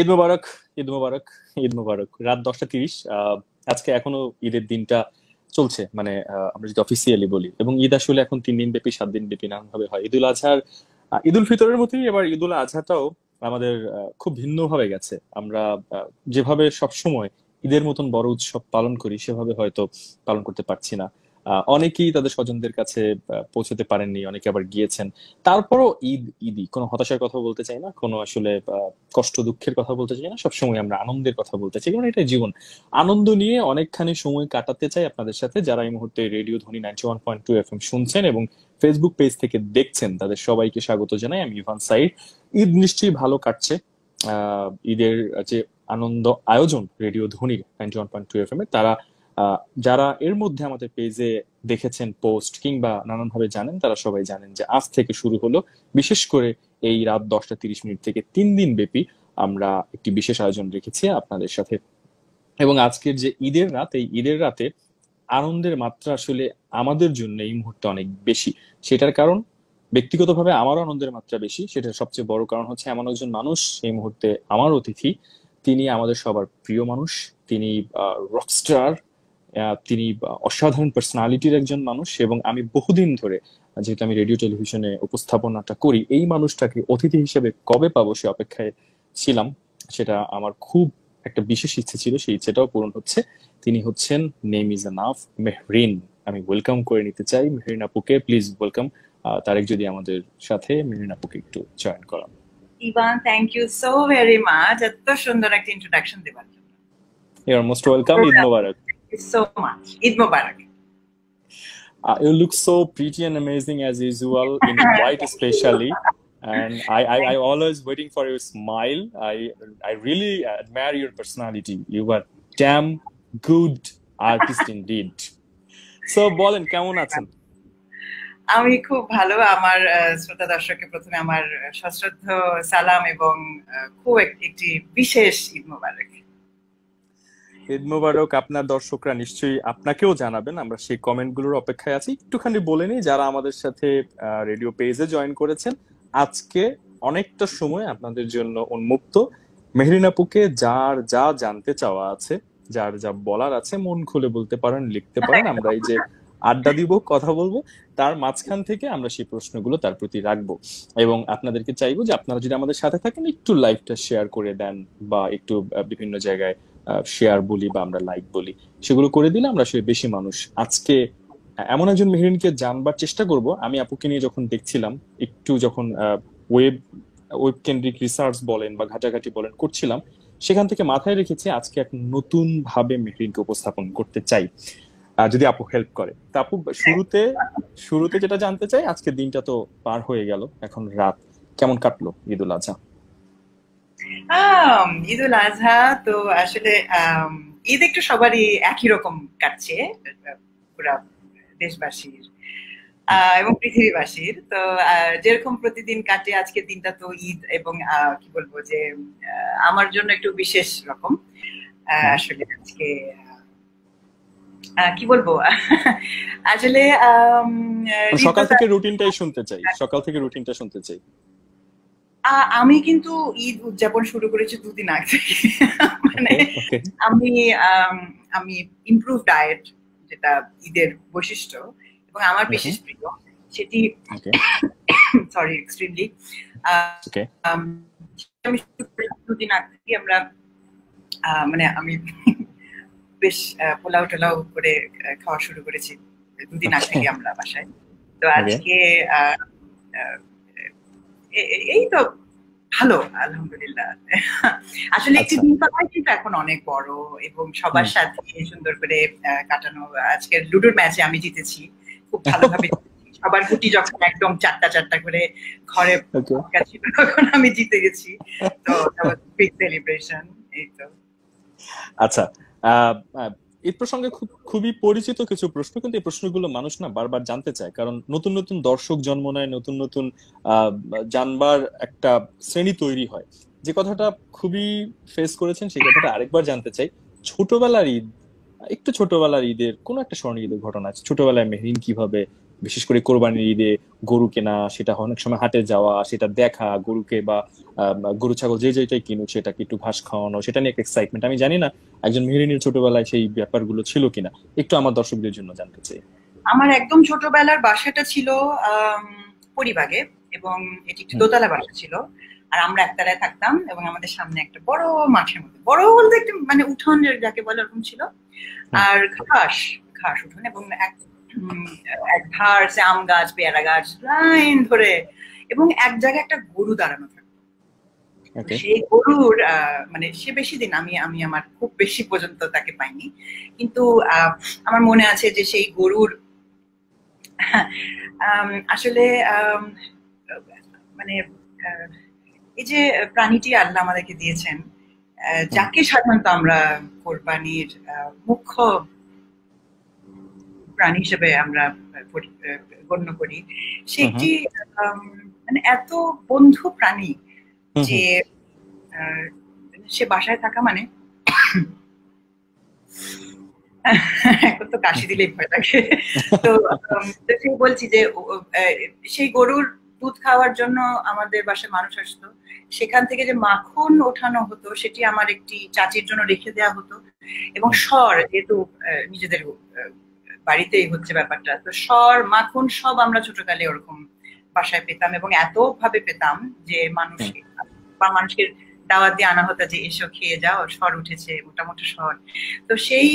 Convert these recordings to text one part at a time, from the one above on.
ঈদ মুবারক ঈদ মুবারক ঈদ মুবারক। রাত দশটা তিরিশ আজকে এখনও ঈদের দিনটা চলছে মানে আমরা যদি অফিসিয়ালি বলি। এবং ঈদ আসলে এখন তিন দিন ব্যাপী, সাত দিন ব্যাপী নানান ভাবে হয় ঈদুল আজহার। ঈদুল ফিতরের মতোই এবার ঈদুল আজহাটাও আমাদের খুব ভিন্নভাবে গেছে। আমরা যেভাবে সবসময় ঈদের মতন বড় উৎসব পালন করি, সেভাবে হয়তো পালন করতে পারছি না। অনেকেই তাদের স্বজনদের কাছে পৌঁছতে পারেননি, অনেকে আবার গিয়েছেন। তারপরও ঈদ, ঈদই, কোনো হতাশার কথা বলতে চাই না, কোনো আসলে কষ্ট দুঃখের কথা বলতে চাই না, সবসময় আমরা আনন্দের কথা বলতে চাই, কারণ এটা জীবন। আনন্দ নিয়ে অনেকখানি সময় কাটাতে চাই আপনাদের সাথে, যারা এই মুহূর্তে radio Dhoni ninety one point two F M শুনছেন এবং ফেসবুক পেজ থেকে দেখছেন, তাদের সবাইকে স্বাগত জানাই, আমি ইভান সাইড ঈদ নিশ্চয়ই ভালো কাটছে, আহ, ঈদের যে আনন্দ আয়োজন রেডিও ধ্বনির ninety one point two F M এ, তারা যারা এর মধ্যে আমাদের পেজে দেখেছেন পোস্ট কিংবা নানানভাবে জানেন, তারা সবাই জানেন যে আজ থেকে শুরু হলো, বিশেষ করে এই রাত দশটা তিরিশ মিনিট থেকে তিন দিন ব্যাপী আমরা একটি বিশেষ আয়োজন রেখেছি আপনাদের সাথে। এবং আজকের যে ঈদের রাত, এই ঈদের রাতে আনন্দের মাত্রা আসলে আমাদের জন্য এই মুহূর্তে অনেক বেশি। সেটার কারণ, ব্যক্তিগতভাবে আমারও আনন্দের মাত্রা বেশি। সেটার সবচেয়ে বড় কারণ হচ্ছে এমন একজন মানুষ, এই মুহূর্তে আমার অতিথি। তিনি আমাদের সবার প্রিয় মানুষ। তিনি রকস্টার তিনি অসাধারণ পার্সোনালিটির একজন মানুষ এবং আমি বহুদিন ধরে যেহেতু আমি রেডিও টেলিভিশনে উপস্থাপনাটা করি এই মানুষটাকে অতিথি হিসেবে কবে পাবো সে অপেক্ষায় ছিলাম সেটা আমার খুব একটা বিশেষ ইচ্ছে ছিল সেই ইচ্ছেটাও পূরণ হচ্ছে। তিনি হচ্ছেন নেম ইজ নাফ মেহরিন। আমি ওয়েলকাম করে নিতে চাই। মেহরিন আপুকে প্লিজ ওয়েলকাম তারেক যদি আমাদের সাথে মেহরিন আপুকে একটু জয়েন করান। Evan thank you so very much এত সুন্দর একটা ইন্ট্রোডাকশন দেবার জন্য। You are most welcome Eid Mubarak. So much. Eid Mubarak. Uh, you look so pretty and amazing as usual in white especially and I, I i always waiting for your smile i i really admire your personality you are damn good artist indeed so বলেন কেমন আছেন আমি খুব ভালো আমার শ্রোতা দর্শককে প্রথমে আমার সশ্রদ্ধ সালাম এবং খুব একটি বিশেষ ঈদ মোবারক ঈদ মুবারক আপনার দর্শকরা নিশ্চয়ই আপনাকেও জানাবেন। আমরা সেই কমেন্টগুলোর অপেক্ষায় আছি। একটুখানি বলে নিই, যারা আমাদের সাথে রেডিও পেজে জয়েন করেছেন, আজকে অনেকটা সময় আপনাদের জন্য উন্মুক্ত। মেহরিনাপুকে যার যা জানতে চাওয়া আছে, যার যা বলার আছে, মন খুলে বলতে পারেন, লিখতে পারেন, আমরা এই যে আড্ডা দিব, কথা বলব, তার মাঝখান থেকে আমরা সেই প্রশ্নগুলো তার প্রতি রাখব। এবং আপনাদেরকে চাইব যে আপনারা যদি আমাদের সাথে থাকেন, একটু লাইভটা শেয়ার করে দেন বা একটু বিভিন্ন জায়গায় শেয়ার বলি বা আমরা লাইক বলি, সেগুলো করে দিলে আমরা আসলে বেশি মানুষ। আজকে এমন একজন মেহরিনকে জানবার চেষ্টা করব। আমি আপুকে নিয়ে যখন দেখছিলাম, একটু যখন ওয়েব ওয়েব কেন্দ্রিক রিসার্চ বলেন বা ঘাটাঘাটি বলেন করছিলাম, সেখান থেকে মাথায় রেখেছি আজকে এক নতুন ভাবে মেহরিনকে উপস্থাপন করতে চাই। যদি আপু হেল্প করে। তা আপু, শুরুতে শুরুতে যেটা জানতে চাই, আজকে দিনটা তো পার হয়ে গেল, এখন রাত। কেমন কাটলো ঈদুল আজহা? ঈদ উল আজহা তো আসলে ঈদ একটু সবারই একই রকম কাটছে পুরা দেশবাসীর এবং পৃথিবীবাসীর। তো যেরকম প্রতিদিন কাটে আজকের দিনটা তো ঈদ এবং কি বলব যে আমার জন্য একটু বিশেষ রকম আসলে আজকে কি বলব? আসলে সকাল থেকে রুটিনটাই শুনতে চাই সকাল থেকে রুটিনটা শুনতে চাই। আমি কিন্তু ঈদ উদযাপন শুরু করেছি দুদিন আগে মানে আমি আমি ইমপ্রুভ ডায়েট যেটা ঈদের বৈশিষ্ট্য এবং আমার বিশেষ প্রিয় সেটি সরি এক্সট্রিমলি আমি দুদিন আগে আমরা মানে আমি বেশ পোলাও টোলাও করে খাওয়া শুরু করেছি দুদিন আগে আমরা বাসায়। তো আজকে এই তো ভালো আলহামদুলিল্লাহ। আসলে একটি আচ্ছা। দিন পাওয়াই কিন্তু এখন অনেক বড় এবং সবার সাথে সুন্দর করে কাটানো আজকে লুডোর ম্যাচে আমি জিতেছি খুব ভালোভাবে সবার গুটি যখন একদম চারটা চারটা করে ঘরে তখন আমি জিতে গেছি। তো বিগ সেলিব্রেশন এই তো। আচ্ছা এই প্রসঙ্গে খুব, খুবই পরিচিত কিছু প্রশ্ন, কিন্তু এই প্রশ্নগুলো মানুষ না বারবার জানতে চায়। কারণ নতুন নতুন দর্শক জন্ম নেয়, নতুন নতুন জানবার একটা শ্রেণি তৈরি হয়। যে কথাটা খুবই ফেস করেছেন, সেই কথাটা আরেকবার জানতে চাই। ছোটবেলার ঈদ, একটু ছোটবেলার ঈদের কোন একটা স্বর্ণ ঈদের ঘটনা আছে? ছোটবেলায় মেহরিন কীভাবে বিশেষ করে কোরবানির ঈদে গরু কেনা সেটা অনেক সময় হাটে যাওয়া সেটা দেখা গরুকে বা গরু ছাগল যে যেটাই কিনুক সেটাকে একটু ঘাস খাওয়ানো সেটা নিয়ে একটা এক্সাইটমেন্ট আমি জানি না একজন মেহরিনীর ছোটবেলায় সেই ব্যাপারগুলো ছিল কিনা। একটু আমার দর্শকদের জন্য জানতে চাই। আমার একদম ছোটবেলার বাসাটা ছিল পরিবাগে এবং এটি একটি দোতলা বাসা ছিল। আর আমরা একতলায় থাকতাম এবং আমাদের সামনে একটা বড় মাঠের মধ্যে বড় বলতে একটু মানে উঠোন যাকে বলে ওরকম ছিল। আর ঘাস ঘাস উঠোন এবং এক ধার আম গাছ পেয়ারা গাছ লাইন ধরে। এবং এক জায়গায় একটা গরু দাঁড়ানো থাকতো। সেই গরুর মানে সে বেশি দিন আমি আমি আমার খুব বেশি পর্যন্ত তাকে পাইনি। কিন্তু আমার মনে আছে যে সেই গরুর আসলে মানে এই যে প্রাণীটি আল্লাহ আমাদেরকে দিয়েছেন যাকে সাধারণত আমরা কোরবানির মুখ্য প্রাণী হিসেবে আমরা গণ্য করি। সেটি মানে এত বন্ধু প্রাণী যে সে বাসায় থাকা মানে এখন তো কাশি দিলেই ভয় লাগে। তো সেই বলছি যে সেই গরুর দুধ খাওয়ার জন্য আমাদের বাসায় মানুষ আসতো। সেখান থেকে যে মাখন ওঠানো হতো সেটি আমার একটি চাচির জন্য রেখে দেওয়া হতো। এবং স্বর যেহেতু নিজেদের বাড়িতেই হচ্ছে ব্যাপারটা। তো স্বর মাখন সব আমরা ছোটকালে ওরকম বাসায় পেতাম এবং এত ভাবে পেতাম যে মানুষ বা মানুষকে দাওয়াত দিয়ে আনা হতো যে এসো খেয়ে যাও স্বর উঠেছে মোটামুটি স্বর। তো সেই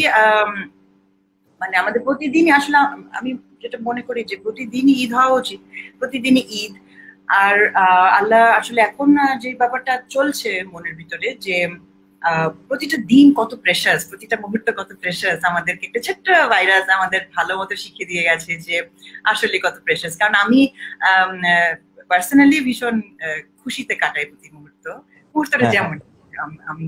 মানে আমাদের প্রতিদিনই আসলে আমি যেটা মনে করি যে প্রতিদিনই ঈদ হওয়া উচিত প্রতিদিনই ঈদ। আর আল্লাহ আসলে এখন যে ব্যাপারটা চলছে মনের ভিতরে যে প্রতিটা দিন কত প্রেশাস প্রতিটা মুহূর্ত কত প্রেশাস আমাদেরকে একটা ছোট্ট ভাইরাস আমাদের ভালো মতো শিখিয়ে দিয়ে গেছে যে আসলে কত প্রেশাস কারণ আমি পার্সোনালি ভীষণ খুশিতে কাটাই প্রতি মুহূর্ত। মুহূর্তটা হ্যাঁ, হ্যাঁ। যেমন আমি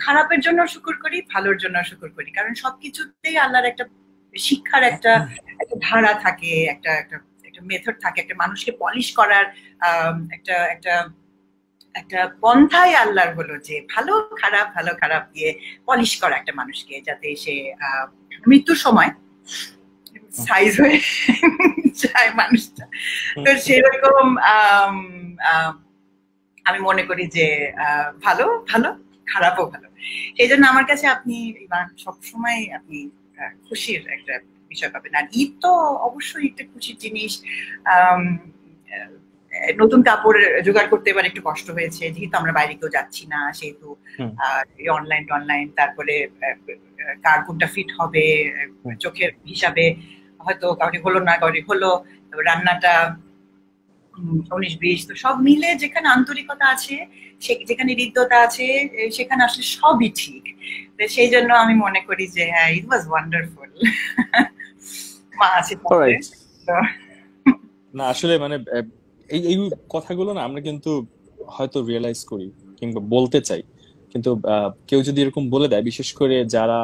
খারাপের জন্য শুকুর করি ভালোর জন্য শুকুর করি। কারণ সবকিছুতেই আল্লাহর একটা শিক্ষার একটা একটা ধারা থাকে একটা একটা একটা মেথড থাকে একটা মানুষকে পলিশ করার একটা একটা একটা পন্থাই আল্লাহর হলো যে ভালো, খারাপ ভালো, খারাপ দিয়ে পলিশ করা একটা মানুষকে যাতে সে মৃত্যুর সময় সাইজ হয়ে যায় মানুষটা। তো সেরকম, আমি মনে করি যে ভালো ভালো, খারাপও ভালো। সেই জন্য আমার কাছে আপনি সবসময় আপনি খুশির একটা বিষয় পাবেন। আর ঈদ তো অবশ্যই একটা খুশির জিনিস। নতুন কাপড় জোগাড় করতে এবার একটু কষ্ট হয়েছে যেহেতু আমরা বাইরে কেউ যাচ্ছি না সেহেতু অনলাইন অনলাইন তারপরে কার কোনটা ফিট হবে চোখের হিসাবে হয়তো কাউকে হলো না কাউকে হলো রান্নাটা উনিশ বিশ তো সব মিলে যেখানে আন্তরিকতা আছে যেখানে হৃদ্যতা আছে সেখানে আসলে সবই ঠিক। সেই জন্য আমি মনে করি যে হ্যাঁ ইট ওয়াজ ওয়ান্ডারফুল মা আছে না আসলে মানে এই এই কথাগুলো না আমরা কিন্তু হয়তো রিয়েলাইজ করি কিংবা বলতে চাই। কিন্তু কেউ যদি এরকম বলে দেয়, বিশেষ করে যারা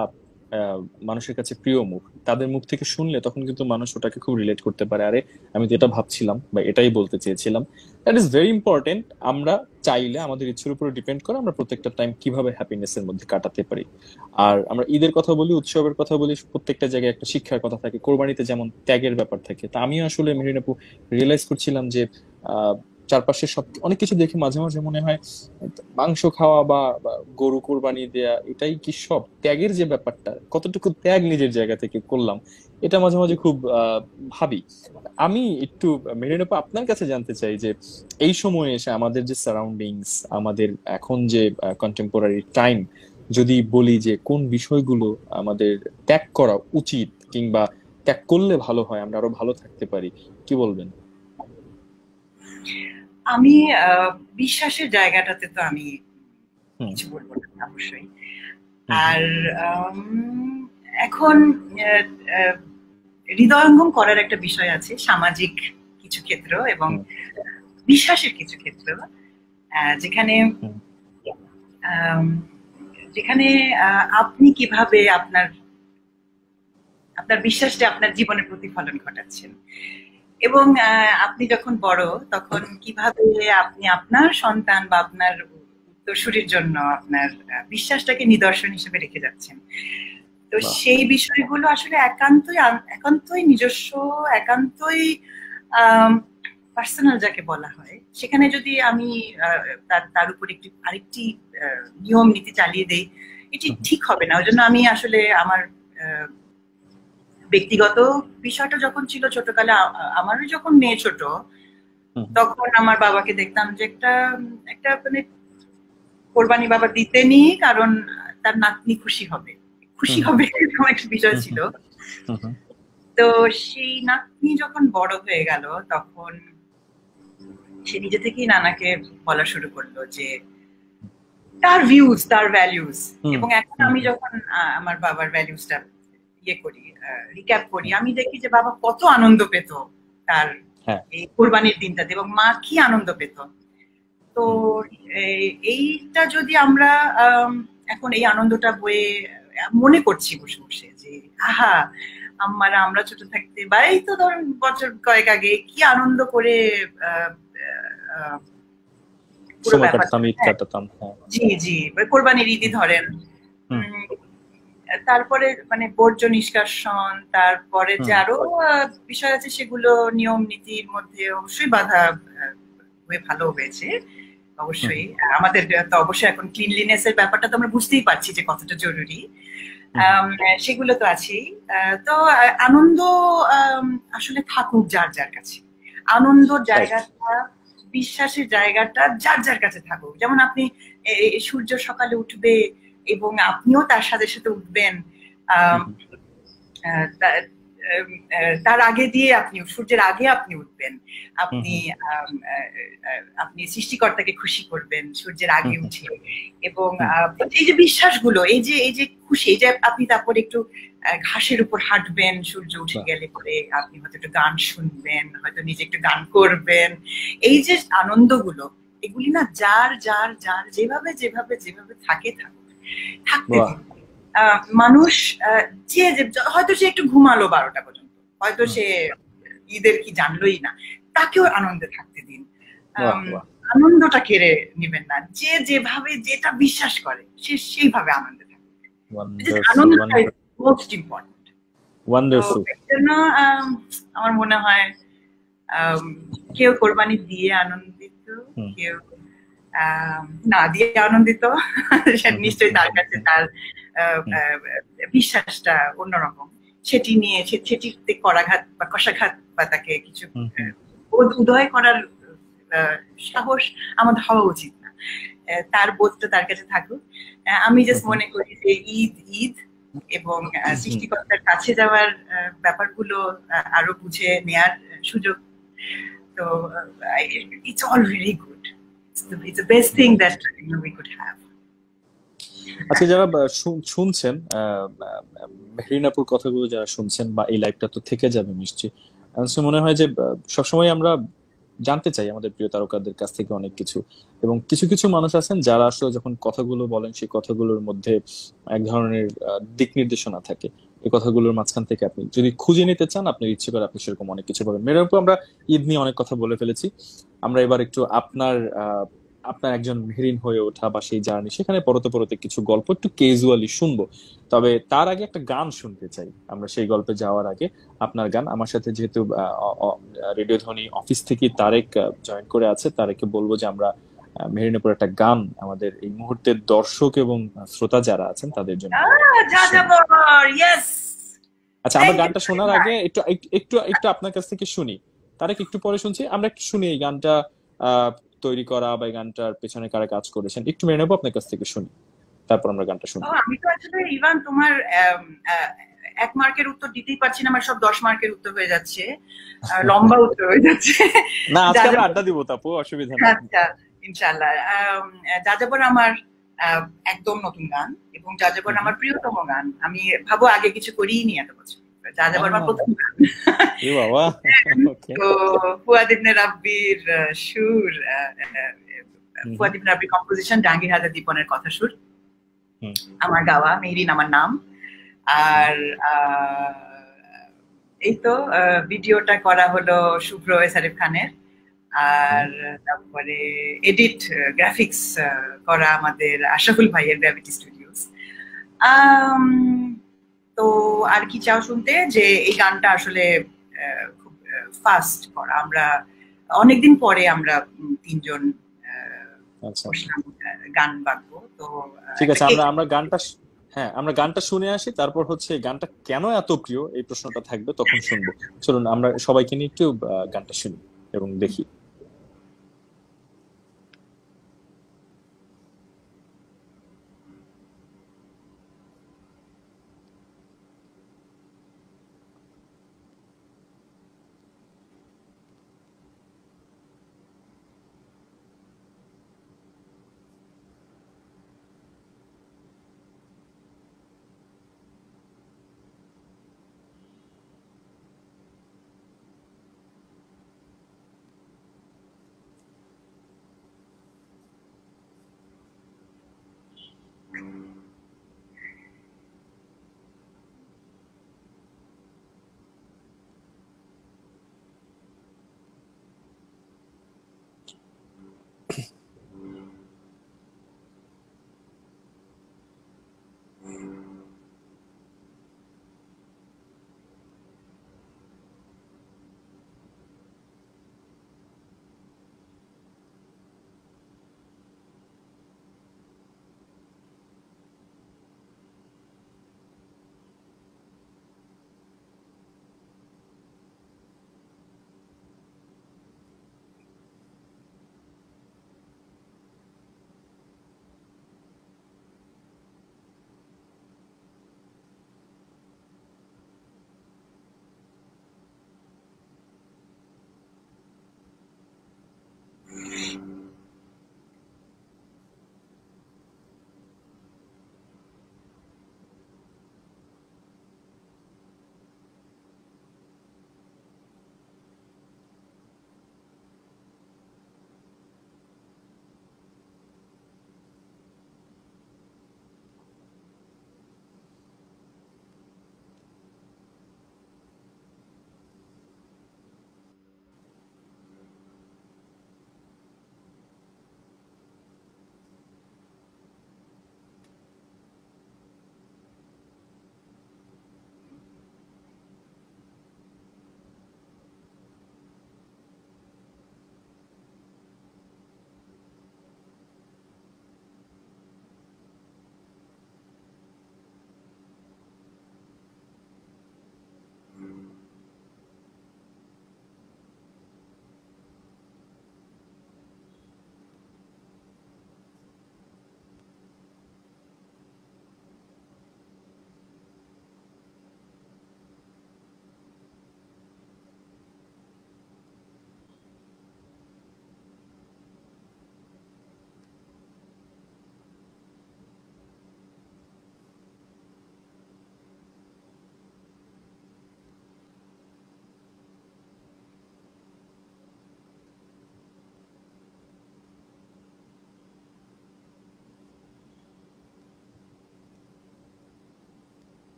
মানুষের কাছে প্রিয় মুখ। তাদের মুখ থেকে শুনলে তখন কিন্তু মানুষ ওটাকে খুব রিলেট করতে পারে। আরে, আমি তো এটা ভাবছিলাম বা এটাই বলতে চেয়েছিলাম। দ্যাট ইজ ভেরি ইম্পর্টেন্ট আমরা চাইলে আমাদের ইচ্ছের উপর ডিপেন্ড করে আমরা প্রত্যেকটা টাইম কীভাবে হ্যাপিনেস এর মধ্যে কাটাতে পারি। আর আমরা ঈদের কথা বলি, উৎসবের কথা বলি, প্রত্যেকটা জায়গায় একটা শিক্ষার কথা থাকে, কোরবানিতে যেমন ত্যাগের ব্যাপার থাকে। তা আমিও আসলে মেহরিনাপু রিয়েলাইজ করছিলাম যে, আহ চারপাশে সব অনেক কিছু দেখে মাঝে মাঝে মনে হয়, মাংস খাওয়া বা গরু কোরবানি দেয়া, এটাই কি সব? ত্যাগের যে ব্যাপারটা, কতটুকু ত্যাগ নিজের জায়গা থেকে করলাম, এটা মাঝে মাঝে খুব ভাবি। আমি একটু মেরিনপা আপনার কাছে জানতে চাই যে এই সময়ে এসে আমাদের যে সারাউন্ডিংস আমাদের এখন যে কন্টেম্পোরারি টাইম যদি বলি যে কোন বিষয়গুলো আমাদের ত্যাগ করা উচিত কিংবা ত্যাগ করলে ভালো হয়, আমরা আরও ভালো থাকতে পারি, কি বলবেন? আমি বিশ্বাসের জায়গাটাতে তো আমি কিছু বলব না অবশ্যই। আর এখন হৃদয়ঙ্গম করার একটা বিষয় আছে সামাজিক কিছু ক্ষেত্র এবং বিশ্বাসের কিছু ক্ষেত্র যেখানে যেখানে আপনি কীভাবে আপনার আপনার বিশ্বাসটা আপনার জীবনে প্রতিফলন ঘটাচ্ছেন। এবং আপনি যখন বড় তখন কীভাবে আপনি আপনার সন্তান বা আপনার উত্তরসূরির জন্য আপনার বিশ্বাসটাকে নিদর্শন হিসেবে রেখে যাচ্ছেন? তো সেই বিষয়গুলো আসলে একান্তই একান্তই নিজস্ব একান্তই পার্সোনাল যাকে বলা হয় সেখানে যদি আমি তার তার উপর একটি আরেকটি নিয়ম নীতি চালিয়ে দেই এটি ঠিক হবে না। ওই জন্য আমি আসলে আমার ব্যক্তিগত বিষয়টা যখন ছিল ছোটকালে আমারও যখন মেয়ে ছোট তখন আমার বাবাকে দেখতাম যে একটা একটা মানে কোরবানি বাবা দিতে দিতেনি কারণ তার নাতনি খুশি হবে। খুশি হবে এরকম একটা বিষয় ছিল। তো সেই নাতনি যখন বড় হয়ে গেল তখন সে নিজে থেকেই নানাকে বলা শুরু করল যে তার ভিউজ তার ভ্যালিউজ এবং এখন আমি যখন আমার বাবার ভ্যালিউজটা ইয়ে করি রিক্যাপ করি। আমি দেখি যে বাবা কত আনন্দ পেত তার হ্যাঁ। এই কোরবানির দিনটাতে এবং মা কি আনন্দ পেত। তো এইটা যদি আমরা এখন এই আনন্দটা বয়ে মনে করছি বসে বসে যে আহা আম্মারা আমরা ছোট থাকতে বা এই তো ধরুন বছর কয়েক আগে কি আনন্দ করে হ্যাঁ। জি জি কোরবানির ঈদি ধরেন। তারপরে মানে বর্জ্য নিষ্কাশন তারপরে যে আরও বিষয় আছে সেগুলো নিয়ম নীতির মধ্যে অবশ্যই বাধা হয়ে ভালো হয়েছে অবশ্যই। আমাদের তো অবশ্যই এখন ক্লিনলিনেস এর ব্যাপারটা তো আমরা বুঝতেই পারছি যে কতটা জরুরি। সেগুলো তো আছেই। তো আনন্দ আসলে থাকুক যার যার কাছে। আনন্দ জায়গাটা বিশ্বাসের জায়গাটা যার যার কাছে থাকুক। যেমন আপনি সূর্য সকালে উঠবে এবং আপনিও তার সাথে সাথে উঠবেন তার আগে দিয়ে আপনি সূর্যের আগে আপনি উঠবেন। আপনি আপনি সৃষ্টিকর্তাকে খুশি করবেন সূর্যের আগে উঠে। এবং এই যে বিশ্বাসগুলো এই যে এই যে খুশি এই যে আপনি তারপর একটু ঘাসের উপর হাঁটবেন সূর্য উঠে গেলে পরে আপনি হয়তো একটু গান শুনবেন হয়তো নিজে একটু গান করবেন। এই যে আনন্দগুলো এগুলি না যার যার যার যেভাবে যেভাবে যেভাবে থাকে থাকুক। থাকতে মানুষ যে হয়তো সে একটু ঘুমালো বারোটা পর্যন্ত হয়তো সে ঈদের কি জানলোই না তাকেও আনন্দে থাকতে দিন। আনন্দটা কেড়ে নেবেন না যে যেভাবে যেটা বিশ্বাস করে সে সেইভাবে আনন্দে থাকবে। আনন্দটা মোস্ট ইম্পর্টেন্ট আমার মনে হয় কেউ কোরবানি দিয়ে আনন্দিত কেউ না দিয়ে আনন্দিত। নিশ্চয়ই তার কাছে তার বিশ্বাসটা অন্যরকম। সেটি নিয়ে সেটিতে করাঘাত বা কষাঘাত বা তাকে কিছু উদয় করার সাহস আমাদের হওয়া উচিত না। তার বোধটা তার কাছে থাকুক। আমি জাস্ট মনে করি যে ঈদ ঈদ এবং সৃষ্টিকর্তার কাছে যাওয়ার ব্যাপারগুলো আরও বুঝে নেয়ার সুযোগ। তো it's all very good it's the best thing that we could have আচ্ছা যারা শুনছেন মেহরিনাপুর কথাগুলো যারা শুনছেন বা এই লাইভটা তো থেকে যাবে নিশ্চয়ই মনে হয় যে সবসময় আমরা জানতে চাই আমাদের প্রিয় তারকাদের কাছ থেকে অনেক কিছু। এবং কিছু কিছু মানুষ আছেন যারা আসলে যখন কথাগুলো বলেন, সেই কথাগুলোর মধ্যে এক ধরনের দিক নির্দেশনা থাকে। এই কথাগুলোর মাঝখান থেকে আপনি যদি খুঁজে নিতে চান, আপনার ইচ্ছে করে আপনি সেরকম অনেক কিছু পাবেন। মেয়েরাপুর আমরা ঈদ নিয়ে অনেক কথা বলে ফেলেছি। আমরা এবার একটু আপনার আপনার একজন মেহরিন হয়ে ওঠা বা সেই জার্নি, সেখানে পরতে পরতে কিছু গল্প একটু কেজুয়ালি শুনব। তবে তার আগে একটা গান শুনতে চাই। আমরা সেই গল্পে যাওয়ার আগে আপনার গান। আমার সাথে যেহেতু রেডিও ধ্বনি অফিস থেকে তারেক জয়েন করে আছে তারেকে বলব যে আমরা মেহরিনের একটা গান আমাদের এই মুহূর্তের দর্শক এবং শ্রোতা যারা আছেন তাদের জন্য আচ্ছা আমরা গানটা শোনার আগে একটু একটু একটু আপনার কাছ থেকে শুনি। তারেক একটু পরে শুনছি আমরা একটু শুনি এই গানটা তৈরি করা বা গানটার পেছনে কারা কাজ করেছেন। একটু মেনে নেব আপনার কাছ থেকে শুনি। তারপর আমরা গানটা শুনি আমি তো আসলে ইভান তোমার এক মার্কের উত্তর দিতেই পারছি না আমার সব দশ মার্কের উত্তর হয়ে যাচ্ছে। লম্বা উত্তর হয়ে যাচ্ছে। না আজকে আমরা আড্ডা দিব তাপু অসুবিধা নেই। আচ্ছা। ইনশাআল্লাহ। যাযাবর আমার একদম নতুন গান এবং যাযাবর আমার প্রিয়তম গান আমি ভাবো আগে কিছু করিই নি এত বছর। যাযাবর আমার প্রথম গান। তো ফুয়াদ ইবনে রাব্বির সুর ফুয়াদ ইবনে রাব্বির কম্পোজিশন জাহাঙ্গীর হাজার দীপনের কথা সুর। আমার গাওয়া মেহরিন আমার নাম। আর এই তো ভিডিওটা করা হলো শুভ্র এসারিফ খানের। আর তারপরে এডিট গ্রাফিক্স করা আমাদের আশরাফুল ভাইয়ের গ্র্যাভিটি স্টুডিওস তো আর কি চাও শুনতে? যে এই গানটা আসলে খুব ফাস্ট করা। আমরা অনেকদিন পরে আমরা তিনজন আচ্ছা। গান বাঁধবো। তো ঠিক আছে আমরা আমরা গানটা হ্যাঁ আমরা গানটা শুনে আসি তারপর হচ্ছে গানটা কেন এত প্রিয়? এই প্রশ্নটা থাকবে তখন শুনব। চলুন আমরা সবাইকে নিয়ে একটু গানটা শুনি এবং দেখি।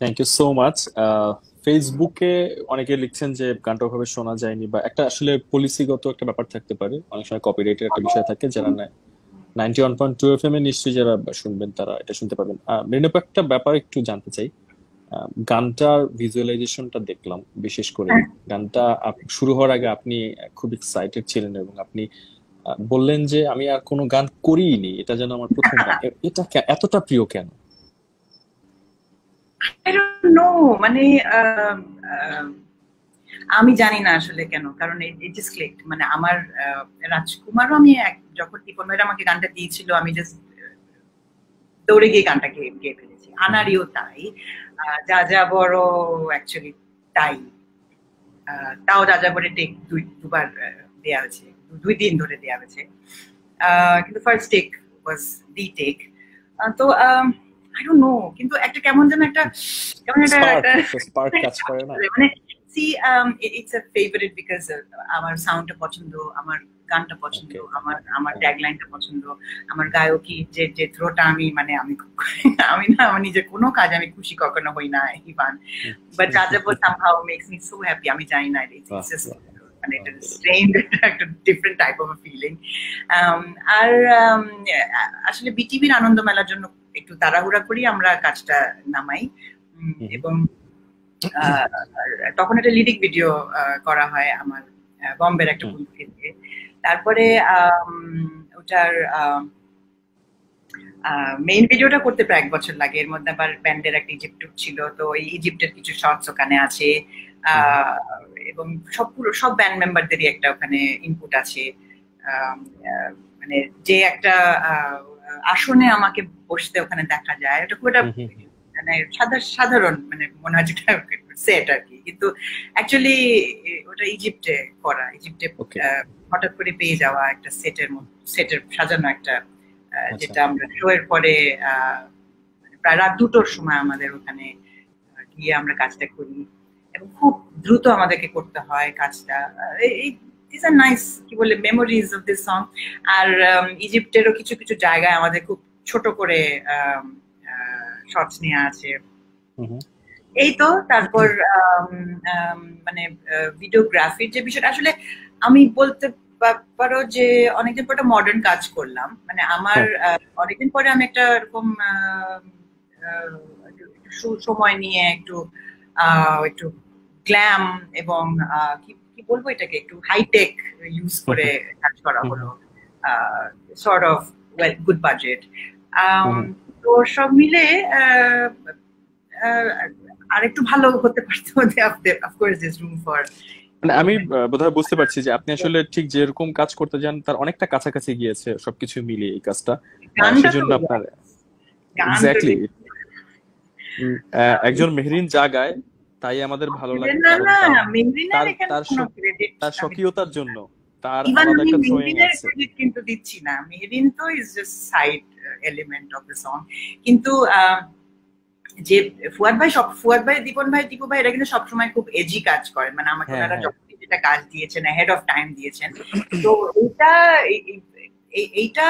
থ্যাংক ইউ সো মাচ ফেসবুকে অনেকে লিখছেন যে গানটা ওভাবে শোনা যায়নি বা একটা আসলে পলিসিগত একটা ব্যাপার থাকতে পারে। অনেক সময় কপিরাইটের একটা বিষয় থাকে যারা নেয় ninety one point two F M এ নিশ্চয়ই যারা শুনবেন তারা এটা শুনতে পারবেন মৃণপ একটা ব্যাপার একটু জানতে চাই। গানটার ভিজুয়ালাইজেশনটা দেখলাম বিশেষ করে। গানটা শুরু হওয়ার আগে আপনি খুব এক্সাইটেড ছিলেন এবং আপনি বললেন যে আমি আর কোনো গান করিনি এটা যেন আমার প্রথম গান। এটা এতটা প্রিয় কেন? মানে আমি জানি না আসলে কেন, কারণ ইট মানে আমার রাজকুমারও আমি যখন টিপন ভাইরা আমাকে গানটা দিয়েছিল, আমি জাস্ট দৌড়ে গিয়ে গানটা গেয়ে ফেলেছি। আনারিও তাই যা যা বড় অ্যাকচুয়ালি তাই। তাও যা যা বড়, টেক দুবার দেওয়া হয়েছে দুই দিন ধরে দেওয়া হয়েছে। কিন্তু first take was the take তো আই ডোন্ট নো কিন্তু একটা কেমন যেন একটা কেমন একটা স্পার্ক কাজ করে না? মানে see it's a favourite because আমার সাউন্ডটা পছন্দ আমার গানটা পছন্দ. আমার আমার ট্যাগলাইনটা পছন্দ আমার গায়কী যে যে থ্রোটা আমি মানে আমি আমি না আমার নিজের কোনো কাজ আমি খুশি কখনো হই না Ivan. But Jajabor somehow makes me so happy আমি জানি না ইটস জাস্ট। মানে এটা স্ট্রেঞ্জ একটা ডিফারেন্ট টাইপ অফ ফিলিং আর um, আসলে বিটিভির আনন্দ মেলার জন্য একটু তাড়াহুড়া করি আমরা কাজটা নামাই। এবং তখন একটা লিরিক ভিডিও করা হয় আমার বম্বের একটা। বন্ধুকে দিয়ে তারপরে ওটার মেইন ভিডিওটা করতে প্রায় এক বছর লাগে। এর মধ্যে আবার ব্যান্ডের একটা ইজিপ্ট ছিল তো এই ইজিপ্টের কিছু শর্টস ওখানে আছে। এবং সব পুরো সব ব্যান্ড মেম্বারদেরই একটা ওখানে ইনপুট আছে। মানে যে একটা আসনে আমাকে বসতে ওখানে দেখা যায় ওটা খুব একটা। মানে সাধারণ মানে মনে হয় যেটা সেট আর কি কিন্তু অ্যাকচুয়ালি ওটা ইজিপ্টে করা ইজিপ্টে হঠাৎ করে পেয়ে যাওয়া একটা সেটের সেটের সাজানো একটা আচ্ছা। যেটা আমরা শো এর পরে আহ, মানে প্রায় রাত দুটোর সময় আমাদের ওখানে গিয়ে আমরা কাজটা করি। এবং খুব দ্রুত আমাদেরকে করতে হয় কাজটা। দিস আর নাইস কি বলে মেমোরিজ অফ দিস সং আর um, ইজিপ্টেরও কিছু কিছু জায়গায় আমাদের খুব ছোট করে শর্টস নেওয়া আছে। এই তো তারপর আম, মানে ভিডিওগ্রাফির যে বিষয়টা আসলে আমি বলতে পারো যে অনেকদিন পর মডার্ন কাজ করলাম। মানে আমার আহ, অনেকদিন পরে আমি একটা এরকম সময় নিয়ে একটু আহ, একটু গ্ল্যাম এবং কি বলব এটাকে? একটু হাইটেক ইউজ করে কাজ করা হলো। Sort of well good budget তো সব মিলে আর একটু ভালো হতে পারতো অফকোর্স দিস রুম ফর মানে আমি বোধহয় বুঝতে পারছি যে আপনি আসলে ঠিক যেরকম কাজ করতে যান তার অনেকটা কাছাকাছি গিয়েছে সবকিছু মিলিয়ে এই কাজটা। সেজন্য আপনার এক্স্যাক্টলি একজন মেহরিন যা গায় তাই আমাদের ভালো লাগে তার- তার- স্বকীয়তার জন্য। তার আলাদা একটা থ্রোয়িং আছে। ক্রেডিট কিন্তু দিচ্ছি না। মেহরিন তো is just side element of the song কিন্তু আহ, যে ফুয়াদ ভাই সব ফুয়াদ ভাই দীপন ভাই টিপু ভাই এরা কিন্তু সবসময় খুব এজি কাজ করেন মানে আমাকে হ্যাঁ, ওনারা হ্যাঁ। যখন যেটা কাজ দিয়েছেন হেড অফ টাইম দিয়েছেন। তো এই- এইটা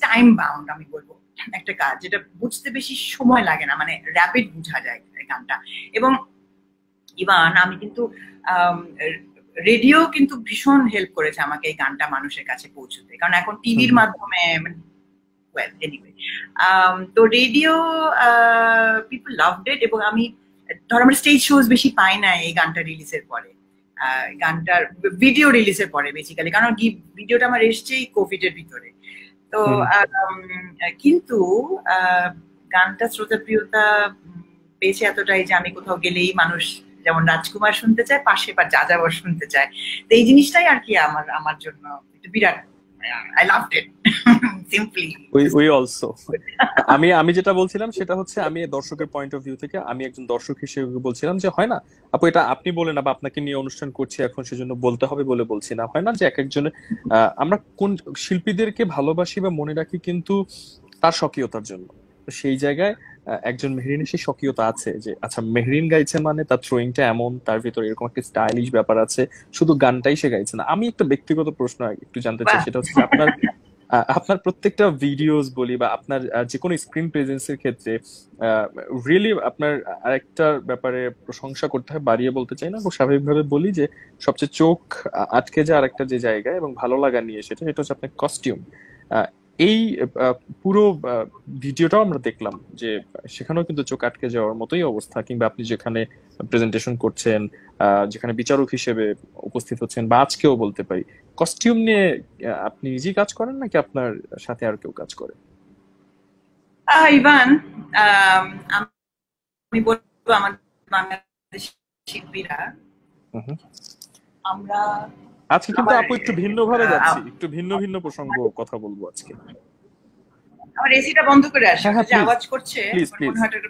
টাইম বাউন্ড আমি বলব। একটা কাজ যেটা বুঝতে বেশি সময় লাগে না মানে র্যাপিড বোঝা যায় এই গানটা। এবং ইভান আমি কিন্তু রেডিও কিন্তু ভীষণ হেল্প করেছে আমাকে এই গানটা মানুষের কাছে পৌঁছতে। কারণ এখন টিভির মাধ্যমে ওয়েল এনিওয়ে তো রেডিও পিপল লাভ ইট এবং আমি ধর আমার স্টেজ শোজ বেশি পাই না এই গানটা রিলিজের পরে। গানটার ভিডিও রিলিজের পরে বেসিক্যালি কারণ ভিডিওটা আমার এসছেই কোভিড এর ভিতরে। তো কিন্তু গানটা শ্রোতাপ্রিয়তা উম, পেয়েছে এতটাই যে আমি কোথাও গেলেই মানুষ যেমন রাজকুমার শুনতে চায়, পাশে বা যাযাবর শুনতে চায়। তো এই জিনিসটাই আর কি আমার আমার জন্য বিরাট আমি আমি যেটা বলছিলাম সেটা হচ্ছে আমি দর্শকের পয়েন্ট অফ ভিউ থেকে আমি একজন দর্শক হিসেবে বলছিলাম যে হয় না, আপু এটা আপনি বলে না বা আপনাকে নিয়ে অনুষ্ঠান করছি এখন সেজন্য বলতে হবে বলে বলছি না। হয় না যে এক একজনের আমরা কোন শিল্পীদেরকে ভালোবাসি বা মনে রাখি কিন্তু তার স্বকীয়তার জন্য। সেই জায়গায় একজন মেহরিনের সেই স্বকীয়তা আছে যে আচ্ছা মেহরিন গাইছে মানে তার থ্রোয়িংটা এমন তার ভিতরে এরকম একটা স্টাইলিশ ব্যাপার আছে শুধু গানটাই সে গাইছে না। আমি একটা ব্যক্তিগত প্রশ্ন একটু জানতে চাই সেটা হচ্ছে আপনার আপনার প্রত্যেকটা ভিডিওস বলি বা আপনার যে কোনো স্ক্রিন প্রেজেন্সের ক্ষেত্রে রিয়েলি আপনার আরেকটা ব্যাপারে প্রশংসা করতে হয় বাড়িয়ে বলতে চাই না স্বাভাবিকভাবে বলি যে সবচেয়ে চোখ আটকে যায় আরেকটা যে জায়গা এবং ভালো লাগা নিয়ে সেটা সেটা হচ্ছে আপনার কস্টিউম এই পুরো ভিডিওটাও আমরা দেখলাম যে সেখানেও কিন্তু চোখ আটকে যাওয়ার মতোই অবস্থা কিংবা আপনি যেখানে প্রেজেন্টেশন করছেন যেখানে বিচারক হিসেবে উপস্থিত হচ্ছেন বা আজকেও বলতে পারি কস্টিউম নিয়ে আপনি নিজেই কাজ করেন নাকি আপনার সাথে আর কেউ কাজ করে ইভান আমি বলব আমাদের বাংলাদেশ শিল্পীরা। আমরা আজকে কিন্তু আপু একটু ভিন্ন ভাবে যাচ্ছি একটু ভিন্ন ভিন্ন প্রসঙ্গ কথা বলব আজকে। আমার এসিটা বন্ধ করে আসি হ্যাঁ, হ্যাঁ, যে আওয়াজ করছে এটা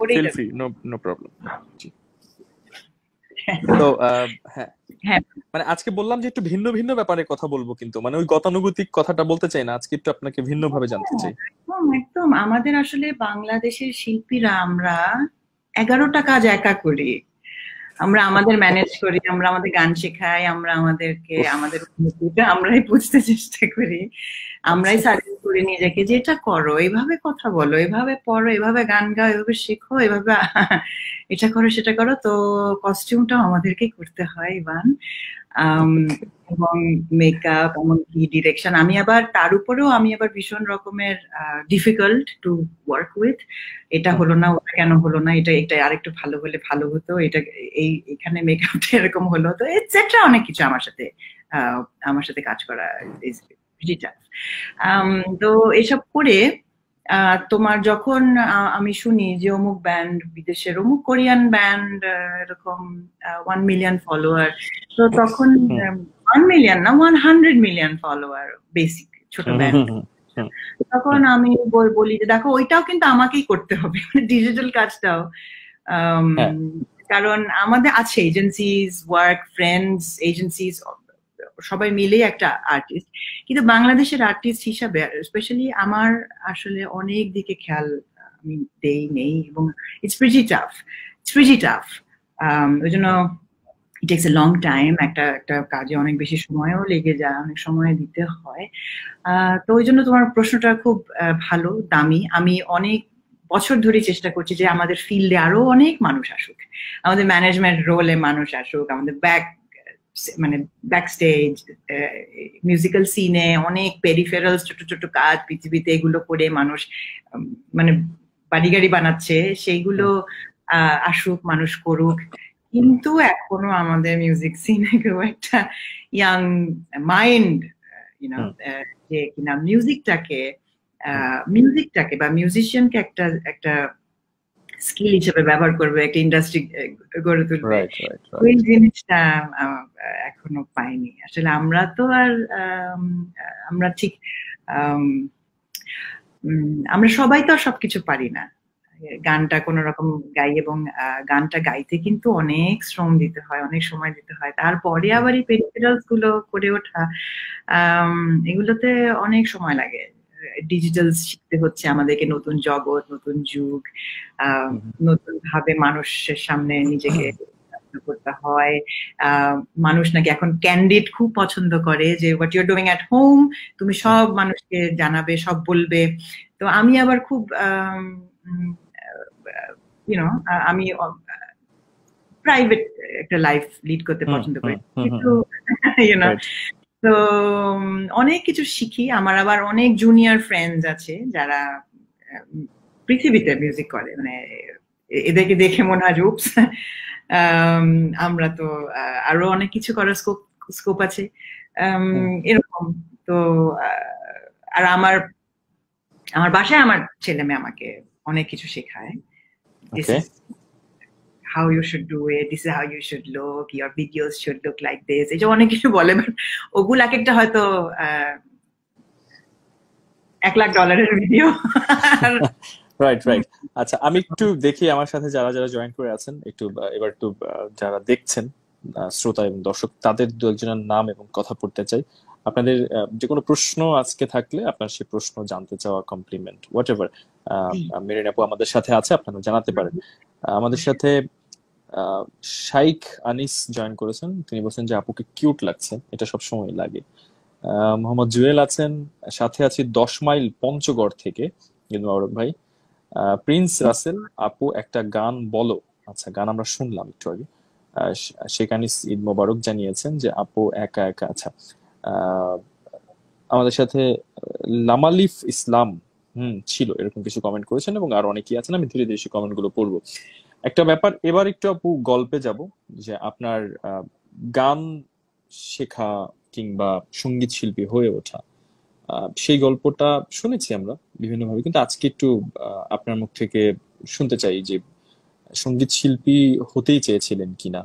পড়েই feel free no no problem তো হ্যাঁ। হ্যাঁ। মানে আজকে বললাম যে একটু ভিন্ন ভিন্ন ব্যাপারে কথা বলব কিন্তু মানে ওই গতানুগতিক কথাটা বলতে চাই না আজকে একটু আপনাকে ভিন্ন ভাবে জানতে চাই। একদম একদম। আমাদের আসলে বাংলাদেশের শিল্পীরা আমরা এগারোটা কাজ একা করি। আমরা আমাদের ম্যানেজ করি আমরা আমাদের গান শেখাই আমরা আমাদেরকে আমাদের আমরাই বুঝতে চেষ্টা করি। আমরাই সার্ভিস করি নিজেকে যে এটা করো এভাবে কথা বলো এভাবে পড়ো এভাবে গান গাও এভাবে শেখো এভাবে এটা করো সেটা করো। তো কস্টিউমটাও আমাদেরকে করতে হয় ইভান এবং মেকআপ এমনকি ডিরেকশন আমি আবার তার উপরেও আমি আবার ভীষণ রকমের ডিফিকাল্ট টু ওয়ার্ক উইথ এটা হলো না ওটা কেন হলো না এটা এটা আরেকটু ভালো হলে ভালো হতো এটা এই এখানে মেকআপটা এরকম হলো। তো এটসেট্রা অনেক কিছু আমার সাথে আমার সাথে কাজ করা তো এসব করে তোমার যখন আমি শুনি যে অমুক ব্যান্ড বিদেশের অমুক কোরিয়ান ব্যান্ড এরকম ওয়ান মিলিয়ন ফলোয়ার তো তখন ওয়ান মিলিয়ন না one hundred million follower basic ছোট ব্যান্ড তখন আমি বলি যে দেখো ওইটাও কিন্তু আমাকেই করতে হবে ডিজিটাল কাজটাও। কারণ আমাদের আছে এজেন্সিজ ওয়ার্ক ফ্রেন্ডস এজেন্সিজ সবাই মিলেই একটা আর্টিস্ট কিন্তু বাংলাদেশের আর্টিস্ট হিসাবে স্পেশালি আমার আসলে অনেক দিকে খেয়াল, আমি দেই, নেই এবং it's pretty tough it's pretty tough ওই জন্য ইট এ লং টাইম একটা একটা কাজে অনেক বেশি সময়ও লেগে যায়, অনেক সময় দিতে হয়। তো ওই জন্য তোমার প্রশ্নটা খুব ভালো, দামি। আমি অনেক বছর ধরে চেষ্টা করছি যে আমাদের ফিল্ডে আরও অনেক মানুষ আসুক। আমাদের ম্যানেজমেন্ট রোলে মানুষ আসুক, আমাদের ব্যাক মানে ব্যাক স্টেজ মিউজিক্যাল সিনে অনেক পেরিফেরালস ছোট ছোট কাজ পৃথিবীতে এগুলো করে মানুষ মানে বাড়ি গাড়ি বানাচ্ছে সেইগুলো আসুক মানুষ করুক। কিন্তু এখনও আমাদের মিউজিক সিনে কেউ একটা ইয়াং মাইন্ড ইউনো যে কিনা মিউজিকটাকে মিউজিকটাকে বা মিউজিশিয়ানকে একটা একটা স্কিল হিসেবে ব্যবহার করবে একটা ইন্ডাস্ট্রি গড়ে তুলবে। ওই জিনিসটা এখনও পাইনি। আসলে আমরা তো আর আমরা ঠিক আমরা সবাই তো আর সবকিছু পারি না। গানটা কোনো রকম গাই এবং গানটা গাইতে কিন্তু অনেক শ্রম দিতে হয় অনেক সময় দিতে হয়। তারপরে আবার এই পেরিফেরালসগুলো করে ওঠা এগুলোতে অনেক সময় লাগে। ডিজিটাল শিখতে হচ্ছে আমাদেরকে নতুন জগৎ নতুন যুগ নতুন ভাবে মানুষের সামনে নিজেকে করতে হয়। মানুষ নাকি এখন ক্যান্ডিড খুব পছন্দ করে যে what your doing at home তুমি সব মানুষকে জানাবে সব বলবে। তো আমি আবার খুব ইউনো আমি প্রাইভেট একটা লাইফ লিড করতে পছন্দ করি। কিন্তু ইউনো তো অনেক কিছু শিখি। আমার আবার অনেক জুনিয়র ফ্রেন্ডস আছে যারা পৃথিবীতে মিউজিক করে। মানে এদেরকে দেখে মনে হয় রূপস আমরা তো আরও অনেক কিছু করার স্কোপ স্কোপ আছে। এরকম। তো আর আমার আমার বাসায় আমার ছেলে মেয়ে আমাকে অনেক কিছু শেখায়। How you should do it, this is how you should look, your videos should look like this. এই যে অনেক কিছু বলে ওগুলো এক একটা হয়তো এক লাখ ডলারের ভিডিও রাইট রাইট আচ্ছা আমি একটু দেখি আমার সাথে যারা যারা জয়েন করে আছেন একটু এবার একটু যারা দেখছেন শ্রোতা এবং দর্শক তাদের দু একজনের নাম এবং কথা পড়তে চাই। আপনাদের যে কোনো প্রশ্ন আজকে থাকলে আপনার সেই প্রশ্ন জানতে চাওয়া কমপ্লিমেন্ট হোয়াট এভার মেরিন আপু আমাদের সাথে আছে আপনারা জানাতে পারেন। আমাদের সাথে শাইক আনিস জয়েন করেছেন। তিনি বলছেন যে, আপুকে কিউট লাগছে। এটা সব সময় লাগে মোহাম্মদ জুয়েল আছেন। সাথে আছি দশ মাইল পঞ্চগড় থেকে মোবারক ভাই। প্রিন্স রাসেল, আপু, একটা গান বলো। আচ্ছা গান আমরা শুনলাম একটু আগে। আনিস ঈদ মোবারক জানিয়েছেন যে, আপু, একা একা। আচ্ছা আমাদের সাথে লামালিফ ইসলাম, হুম, ছিল। এরকম কিছু কমেন্ট করেছেন এবং আর অনেকেই আছেন। আমি ধীরে ধীরে কমেন্টগুলো পড়ব। একটা ব্যাপার, এবার একটু আপু গল্পে যাব, যে আপনার গান শেখা কিংবা সংগীত শিল্পী হয়ে ওঠা সেই গল্পটা শুনেছি আমরা বিভিন্নভাবে, কিন্তু আজকে একটু আপনার মুখ থেকে শুনতে চাই যে সংগীত শিল্পী হতেই চেয়েছিলেন কিনা,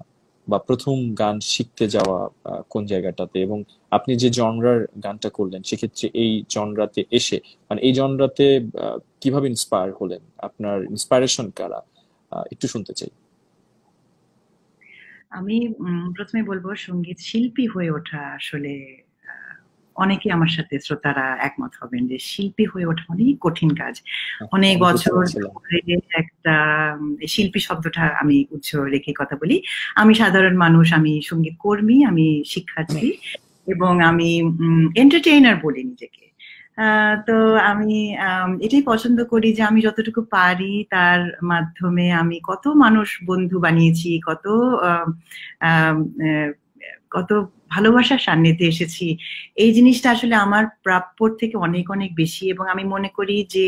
বা প্রথম গান শিখতে যাওয়া কোন জায়গাটাতে, এবং আপনি যে জনরার গানটা করলেন, সেক্ষেত্রে এই জনরাতে এসে মানে এই জনরাতে কীভাবে ইন্সপায়ার হলেন? আপনার ইন্সপায়ারেশন কারা? একটু শুনতে চাই। আমি প্রথমে বলব সংগীত শিল্পী হয়ে ওঠা আসলে অনেকে আমার সাথে শ্রোতারা একমত হবেন যে শিল্পী হয়ে ওঠা অনেক কঠিন কাজ। অনেক বছর ধরে একটা শিল্পী শব্দটা আমি উচ্চ রেখে কথা বলি। আমি সাধারণ মানুষ আমি সংগীত কর্মী আমি শিক্ষার্থী এবং আমি এন্টারটেইনার বলি নিজেকে। তো আমি এটাই পছন্দ করি যে আমি যতটুকু পারি তার মাধ্যমে আমি কত মানুষ বন্ধু বানিয়েছি, কত কত ভালোবাসার সান্নিধ্যে এসেছি। এই জিনিসটা আসলে আমার প্রাপ্যর থেকে অনেক অনেক বেশি এবং আমি মনে করি যে,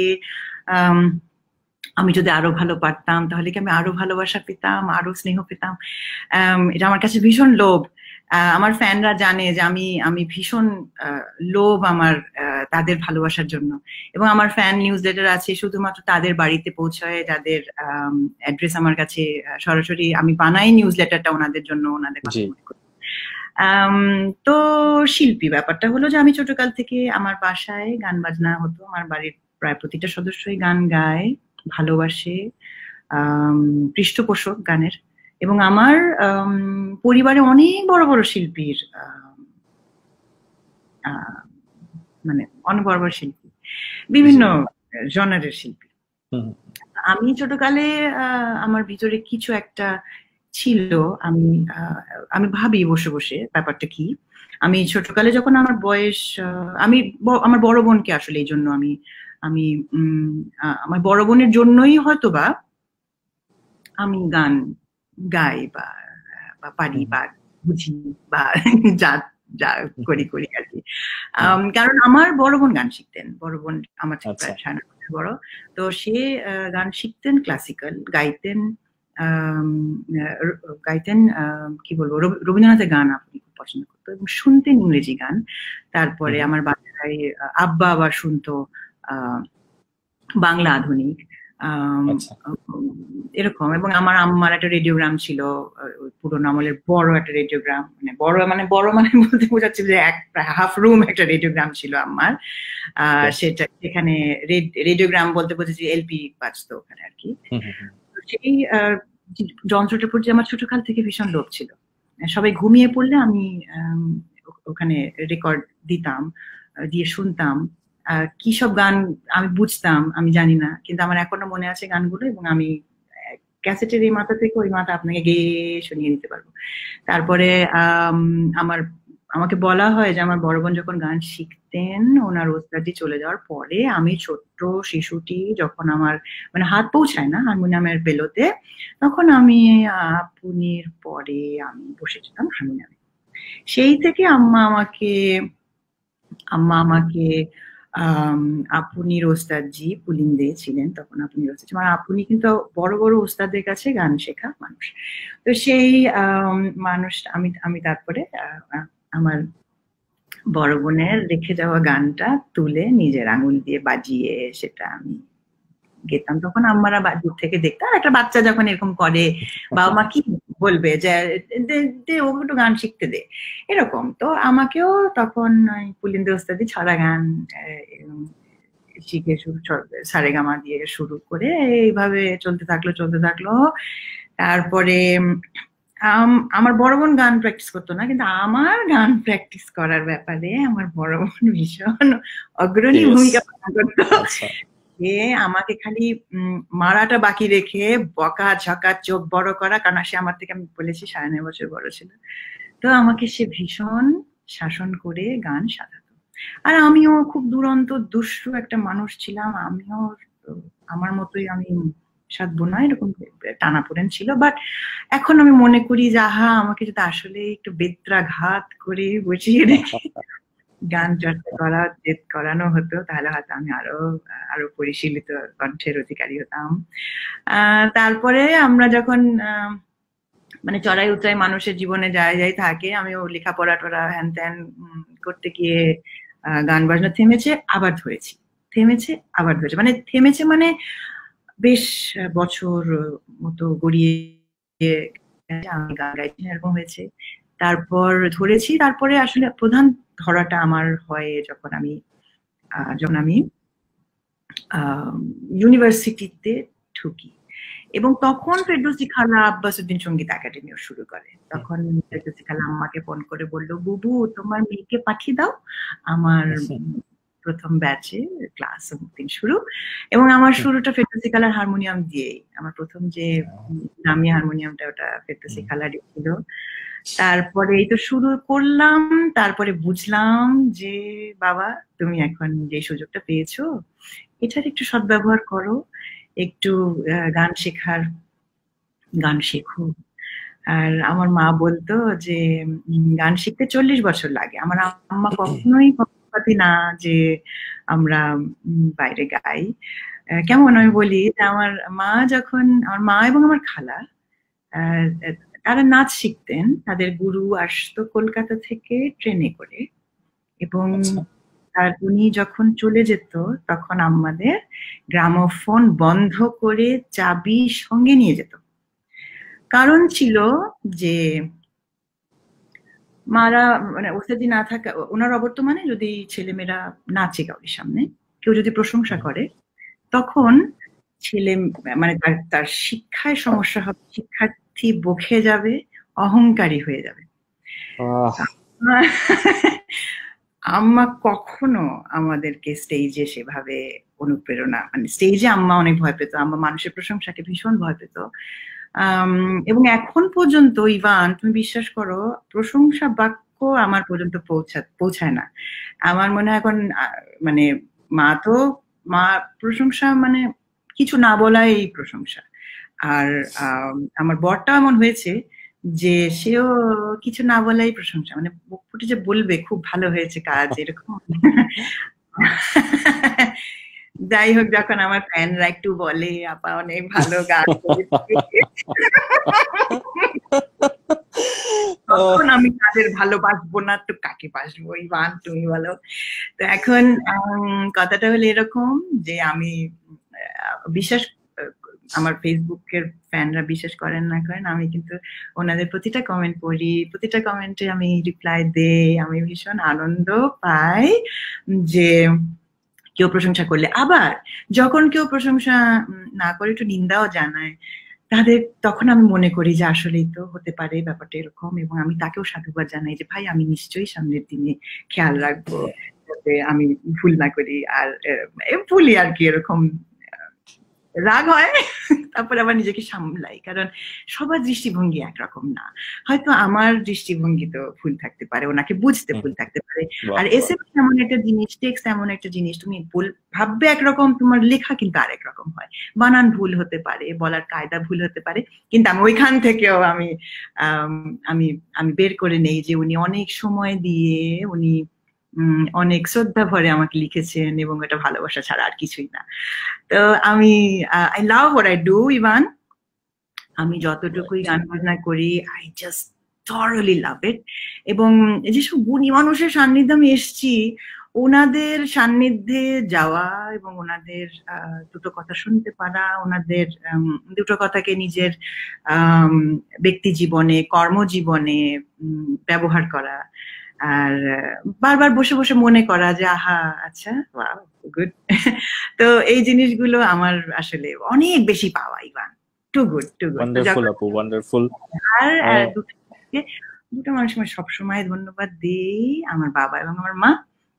আমি যদি আরও ভালো পারতাম তাহলে কি আমি আরও ভালোবাসা পেতাম, আরও স্নেহ পেতাম? এটা আমার কাছে ভীষণ লোভ। আমার ফ্যানরা জানে যে আমি আমি ভীষণ লোভ আমার তাদের ভালোবাসার জন্য। এবং আমার ফ্যান নিউজ লেটার আছে শুধুমাত্র তাদের বাড়িতে পৌঁছায় যাদের অ্যাড্রেস আমার কাছে সরাসরি আমি বানাই নিউজ লেটারটা ওনাদের জন্য ওনাদের তো শিল্পী ব্যাপারটা হলো যে আমি ছোটকাল থেকে আমার বাসায় গান বাজনা হতো। আমার বাড়ির প্রায় প্রতিটা সদস্যই গান গায় ভালোবাসে পৃষ্ঠপোষক গানের। এবং আমার পরিবারে অনেক বড় বড় শিল্পীর মানে অনেক বড় বড় শিল্পী বিভিন্ন জনারের শিল্পী। আমি ছোটকালে আমার ভিতরে কিছু একটা ছিল আমি আমি ভাবি বসে বসে ব্যাপারটা কি। আমি ছোটকালে যখন আমার বয়স আমি আমার বড় বোনকে আসলে এই জন্য আমি আমি আমার বড় বোনের জন্যই হয়তো বা আমি গান গাই বা পারি বা বুঝি বা যা যা করি করি আর কি। কারণ আমার বড় বোন গান শিখতেন বড় বোন আমার প্রায় বড়। তো সে গান শিখতেন ক্লাসিক্যাল গাইতেন গাইতেন কি বলব রবীন্দ্রনাথের গান আপনি খুব পছন্দ করতো এবং শুনতেন ইংরেজি গান। তারপরে আমার বাচ্চারাই আব্বা আবার শুনতো বাংলা আধুনিক। আচ্ছা। এরকম। এবং আমার আম্মার একটা রেডিওগ্রাম ছিল পুরোনো আমলের বড় একটা রেডিওগ্রাম মানে বড় মানে বড় মানে বলতে বোঝাচ্ছে যে এক হাফ রুম একটা রেডিওগ্রাম ছিল আমার সেটা সেখানে রেডিওগ্রাম বলতে বোঝাচ্ছি এলপি বাজতো ওখানে আর কি। সেই যন্ত্রটার প্রতি আমার ছোটকাল থেকে ভীষণ লোভ ছিল। সবাই ঘুমিয়ে পড়লে আমি ওখানে রেকর্ড দিতাম দিয়ে শুনতাম। কি সব গান আমি বুঝতাম, আমি জানি না, কিন্তু আমার এখনও মনে আছে গানগুলো এবং আমি ক্যাসেটের এই মাথা থেকে ওই মাথা আপনাকে গেয়ে শুনিয়ে দিতে পারব। তারপরে আমার, আমাকে বলা হয় যে আমার বড় বোন যখন গান শিখতেন, ওনার ওস্তাদি চলে যাওয়ার পরে আমি ছোট্ট শিশুটি যখন আমার মানে হাত পৌঁছায় না হারমোনিয়ামের বেলোতে, তখন আমি, আপুনির পরে আমি বসে যেতাম হারমোনিয়ামে। সেই থেকে আম্মা আমাকে আম্মা আমাকে আপুনির ওস্তাদজি পুলিন্দে ছিলেন তখন আপনি ওস্তাদ মানে আপুনি কিন্তু বড় বড় ওস্তাদের কাছে গান শেখা মানুষ। তো সেই মানুষ, আমি আমি তারপরে আমার বড় বোনের রেখে যাওয়া গানটা তুলে নিজের আঙুল দিয়ে বাজিয়ে সেটা আমি গেতাম। তখন আমরা দূর থেকে দেখতাম একটা বাচ্চা যখন এরকম করে, বাবা মা কি বলবে যে দে ও একটু গান শিখতে দে। এরকম। তো আমাকেও তখন পুলিন্দ ওস্তাদি ছড়া গান শিখে শুরু সারেগামা দিয়ে শুরু করে এইভাবে চলতে থাকল চলতে থাকল। তারপরে আমার বড় বোন গান প্র্যাকটিস করতো না কিন্তু আমার গান প্র্যাকটিস করার ব্যাপারে আমার বড় বোন ভীষণ অগ্রণী ভূমিকা পালন করতো। সে আমাকে খালি মারাটা বাকি রেখে বকা ঝকা চোখ বড় করা, কারণ সে আমার থেকে, আমি বলেছি সাড়ে নয় বছর বড় ছিল। তো আমাকে সে ভীষণ শাসন করে গান সাজাতো। আর আমিও খুব দুরন্ত, দুষ্টু একটা মানুষ ছিলাম। আমিও, আমার মতোই আমি সাধবো না, এরকম টানাপোড়েন ছিল। বাট এখন আমি মনে করি যে, আহা, আমাকে যদি আসলে একটু বেত্রাঘাত করে বসিয়ে রেখে গান চর্চা করা, জেদ করানো হতো, তাহলে হয়তো আমি আরও আরও পরিশীলিত কণ্ঠের অধিকারী হতাম। তারপরে আমরা যখন মানে চড়াই উতরাই মানুষের জীবনে যায় যাই থাকে, আমি ও লেখাপড়া টড়া হ্যান ত্যান করতে গিয়ে গান বাজনা থেমেছে, আবার ধরেছি। থেমেছে, আবার ধরেছে। মানে থেমেছে মানে বেশ বছর মতো গড়িয়ে আমি গান গাইছি এরকম হয়েছে। তারপর ধরেছি, তারপরে আসলে প্রধান ধরাটা আমার হয় যখন আমি যখন আমি ইউনিভার্সিটিতে ঢুকি। এবং তখন ফেরদৌসি খালা আব্বাসুদ্দিন সংগীত একাডেমিও শুরু করে। তখন ফেরদৌসি খালা আম্মাকে ফোন করে বলল, বুবু, তোমার মেয়েকে পাঠিয়ে দাও। আমার প্রথম ব্যাচে ক্লাস দিন শুরু এবং আমার শুরুটা ফেরদৌসি খালার হারমোনিয়াম দিয়েই। আমার প্রথম যে নামি হারমোনিয়ামটা ওটা খালারই ছিল। তারপরে এই তো শুরু করলাম তারপরে বুঝলাম যে বাবা তুমি এখন যে সুযোগটা পেয়েছ এটার একটু সদ্ব্যবহার করো একটু গান শেখার গান শেখো। আর আমার মা বলতো যে গান শিখতে চল্লিশ বছর লাগে। আমার আম্মা কখনোই পক্ষপাতি না যে আমরা বাইরে গাই। কেমন আমি বলি আমার মা যখন আমার মা এবং আমার খালা তারা নাচ শিখতেন। তাদের গুরু আসতো কলকাতা থেকে ট্রেনে করে এবং আর উনি যখন চলে যেত তখন আমাদের গ্রামোফোন বন্ধ করে চাবি সঙ্গে নিয়ে যেত। কারণ ছিল যে মারা মানে ওস্তাদি না থাকা ওনার অবর্তমানে যদি ছেলেমেয়েরা নাচে কাউরির সামনে কেউ যদি প্রশংসা করে তখন ছেলে মানে তার তার শিক্ষায় সমস্যা হবে শিক্ষার্থী বখে যাবে অহংকারী হয়ে যাবে। আম্মা কখনো আমাদেরকে স্টেজে সেভাবে অনুপ্রেরণা মানে স্টেজে আম্মা অনেক ভয় পেত আম্মা মানুষের প্রশংসাকে ভীষণ ভয় পেত। এবং এখন পর্যন্ত, ইভান, তুমি বিশ্বাস করো, প্রশংসা বাক্য আমার পর্যন্ত পৌঁছা, পৌঁছায় না। আমার মনে হয় এখন মানে মা তো, মা প্রশংসা মানে কিছু না বলাই প্রশংসা। আর আমার বরটা এমন হয়েছে যে সেও কিছু না বলাই প্রশংসা। মানে ফুটে যে বলবে, খুব ভালো হয়েছে কাজ, এরকম। যাই হোক যখন আমার ফ্যানরা একটু বলে আপা অনেক ভালো গান তখন আমি তাদের ভালোবাসবো না তো কাকে বাসবো? ইভান তুমি বলো। তো এখন কথাটা হলো এরকম যে আমি বিশ্বাস আমার ফেসবুকের ফ্যানরা বিশ্বাস করেন না করেন আমি কিন্তু ওনাদের প্রতিটা কমেন্ট পড়ি। প্রতিটা কমেন্টে আমি রিপ্লাই দেই আমি ভীষণ আনন্দ পাই যে কেউ প্রশংসা করলে। আবার যখন কেউ প্রশংসা না করে একটু নিন্দাও জানায় তাদের তখন আমি মনে করি যে আসলেই তো হতে পারে ব্যাপারটা এরকম এবং আমি তাকেও সাধুবাদ জানাই যে ভাই আমি নিশ্চয়ই সামনের দিনে খেয়াল রাখব যাতে আমি ভুল না করি আর ভুলি আর কি এরকম রাগ হয় তারপরে আবার নিজেকে সামলাই। কারণ সবার দৃষ্টিভঙ্গি একরকম না। হয়তো আমার দৃষ্টিভঙ্গি তো ভুল থাকতে পারে ওনাকে বুঝতে ভুল থাকতে পারে। আর এস এম এমন একটা জিনিস টেক্স এমন একটা জিনিস তুমি ভুল ভাববে একরকম তোমার লেখা কিন্তু আরেক রকম হয়। বানান ভুল হতে পারে বলার কায়দা ভুল হতে পারে কিন্তু আমি ওইখান থেকেও আমি আমি আমি বের করে নেই যে উনি অনেক সময় দিয়ে উনি অনেক শ্রদ্ধা ভরে আমাকে লিখেছেন এবং এটা ভালোবাসা ছাড়া আর কিছুই না। তো আমি I love what I do even আমি যতটুকুই গান বাজনা করি I just thoroughly love it এবং যেসব গুণী মানুষের সান্নিধ্যে আমি এসছি ওনাদের সান্নিধ্যে যাওয়া এবং ওনাদের দুটো কথা শুনতে পারা ওনাদের দুটো কথাকে নিজের ব্যক্তি জীবনে কর্মজীবনে ব্যবহার করা আর বারবার বসে বসে মনে করা যে আহা আচ্ছা গুড তো এই জিনিসগুলো আমার আসলে অনেক বেশি পাওয়া Evan. Too good too good wonderful আপু ওয়ান্ডারফুল আর দুটো মানুষ আমি সবসময় ধন্যবাদ দিই আমার বাবা এবং আমার মা।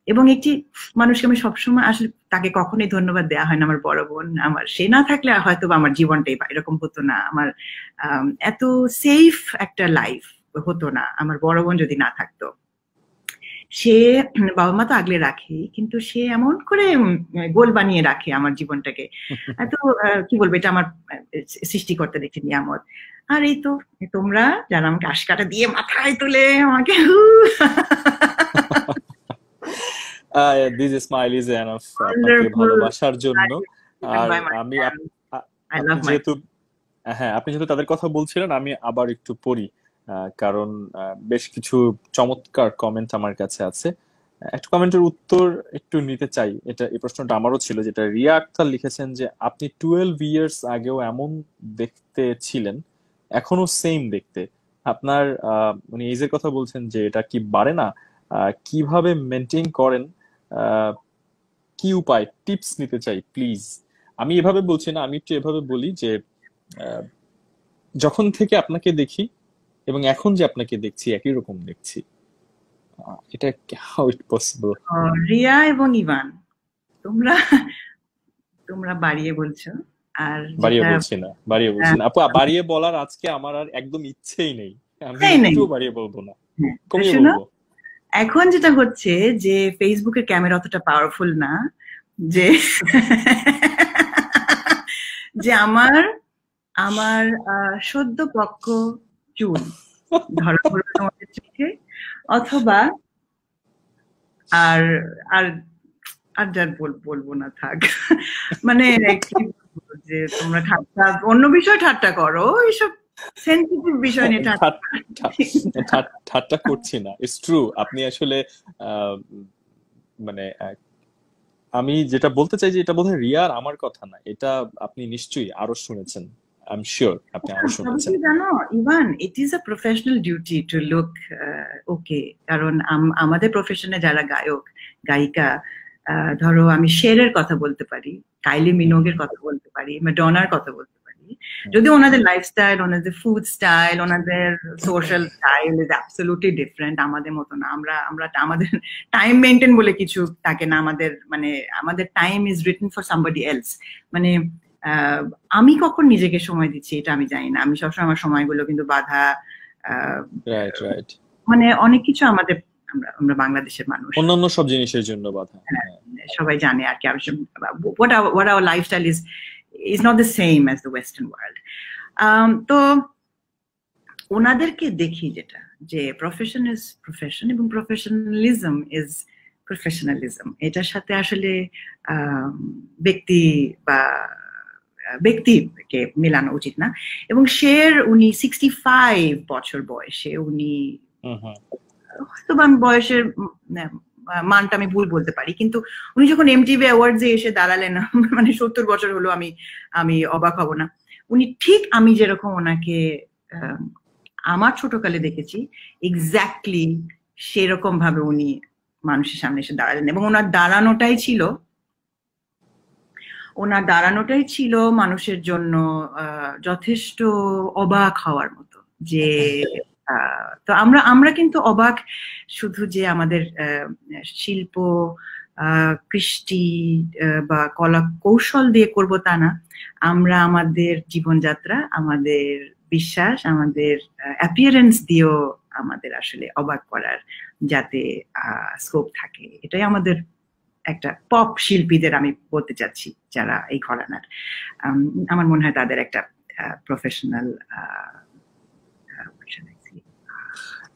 এবং একটি মানুষকে আমি সবসময় আসলে তাকে কখনোই ধন্যবাদ দেওয়া হয় না আমার বড় বোন। আমার সে না থাকলে হয়তো আমার জীবনটাই এরকম হতো না। আমার এত সেফ একটা লাইফ হতো না। আমার বড় বোন যদি না থাকতো। সে বাবা মা তো আগলে রাখে কিন্তু সে এমন করে গোল বানিয়ে রাখে আমার জীবনটাকে এত কি বলব এটা আমার সৃষ্টিকর্তা দেখে নিয়ামত আর এই তো তোমরা যারা আমাকে আশকাটা দিয়ে মাথায় তুলে আমাকে দিস স্মাইল ইজ এনাফ আপনাকে ভালোবাসার জন্য আর আমি যেহেতু হ্যাঁ আপনি যেহেতু তাদের কথা বলছিলেন আমি আবার একটু পড়ি কারণ বেশ কিছু চমৎকার কমেন্ট আমার কাছে আছে। একটা কমেন্টের উত্তর একটু নিতে চাই। এটা, এই প্রশ্নটা আমারও ছিল, যেটা রিয়া আক্তার লিখেছেন যে, আপনি টুয়েলভ ইয়ার্স আগেও এমন দেখতে ছিলেন, এখনও সেম দেখতে। আপনার উনি এজের কথা বলছেন যে, এটা কি বাড়ে না? কীভাবে মেনটেন করেন? কি উপায়? টিপস নিতে চাই প্লিজ আমি এভাবে বলছি না, আমি একটু এভাবে বলি যে যখন থেকে আপনাকে দেখি এবং এখন যে আপনাকে দেখছি একই রকম দেখছি। এটা হাউ ইট পসিবল রিয়া এবং ইভান তোমরা তোমরা বাড়িয়ে বলছো। আর বাড়িয়ে বলছি না বাড়িয়ে বলছি না। আপু বাড়িয়ে বলার আজকে আমার আর একদম ইচ্ছেই নেই। আমি একটু বাড়িয়ে বলব না। হ্যাঁ, কমিয়ে বলব। এখন যেটা হচ্ছে যে ফেসবুকের ক্যামেরা অতটা পাওয়ারফুল না যে যে আমার আমার সদ্য পক্ষ চুল, ধরা পড়বে তোমাদের চোখে? অথবা আর আর আর যার বলব না থাক। মানে যে তোমরা ঠাট্টা, অন্য বিষয় ঠাট্টা করো, এইসব সেন্সিটিভ বিষয় নিয়ে ঠাট্টা করছি না। ইটস ট্রু আপনি আসলে মানে আমি যেটা বলতে চাই যে এটা বোধহয় রিয়ার আমার কথা না, এটা আপনি নিশ্চয়ই আরও শুনেছেন। আপনি আরও শুনেছেন জানো Evan it is a professional duty to look okay কারণ আমাদের প্রফেশনে যারা গায়ক গায়িকা ধরো আমি শেরের কথা বলতে পারি কাইলি মিনোগের কথা বলতে পারি ম্যাডোনার কথা বলতে পারি। যদি ওনাদের লাইফস্টাইল ওনাদের ফুড স্টাইল ওনাদের social style is absolutely different আমাদের মতো না। আমরা আমরা আমাদের টাইম মেনটেন বলে কিছু থাকে না আমাদের মানে আমাদের time is written for somebody else মানে আমি কখন নিজেকে সময় দিচ্ছি এটা আমি জানি না। আমি সবসময় আমার সময়গুলো কিন্তু বাধা মানে অনেক কিছু আমাদের আমরা বাংলাদেশের মানুষ। অন্যান্য সব জিনিসের জন্য বাধা। হ্যাঁ, সবাই জানে আর কি our what our lifestyle is is not the same as the western world তো ওনাদেরকে দেখি যেটা যে প্রফেশন ইজ প্রফেশন এবং প্রফেশনালিজম ইজ প্রফেশনালিজম এটার সাথে আসলে ব্যক্তি বা ব্যক্তিকে মেলানো উচিত না। এবং শের উনি সিক্সটি ফাইভ বছর বয়সে উনি হয়তো আমি বয়সের মানটা আমি ভুল বলতে পারি কিন্তু উনি যখন এমটিভি অ্যাওয়ার্ডস এসে দাঁড়ালেন মানে সত্তর বছর হলো আমি আমি অবাক হব না। উনি ঠিক আমি যেরকম ওনাকে আমার ছোটকালে দেখেছি এক্স্যাক্টলি সেরকম ভাবে উনি মানুষের সামনে এসে দাঁড়ালেন। এবং ওনার দাঁড়ানোটাই ছিল ওনার দাঁড়ানোটাই ছিল মানুষের জন্য যথেষ্ট অবাক হওয়ার মতো যে তো আমরা আমরা কিন্তু অবাক শুধু যে আমাদের শিল্প কৃষ্টি বা কলা কৌশল দিয়ে করব তা না। আমরা আমাদের জীবনযাত্রা, আমাদের বিশ্বাস, আমাদের অ্যাপিয়ারেন্স দিয়েও আমাদের আসলে অবাক করার যাতে স্কোপ থাকে। এটাই আমাদের একটা পপ শিল্পীদের আমি বলতে চাচ্ছি যারা এই ঘরানার। আমার মনে হয় তাদের একটা প্রফেশনাল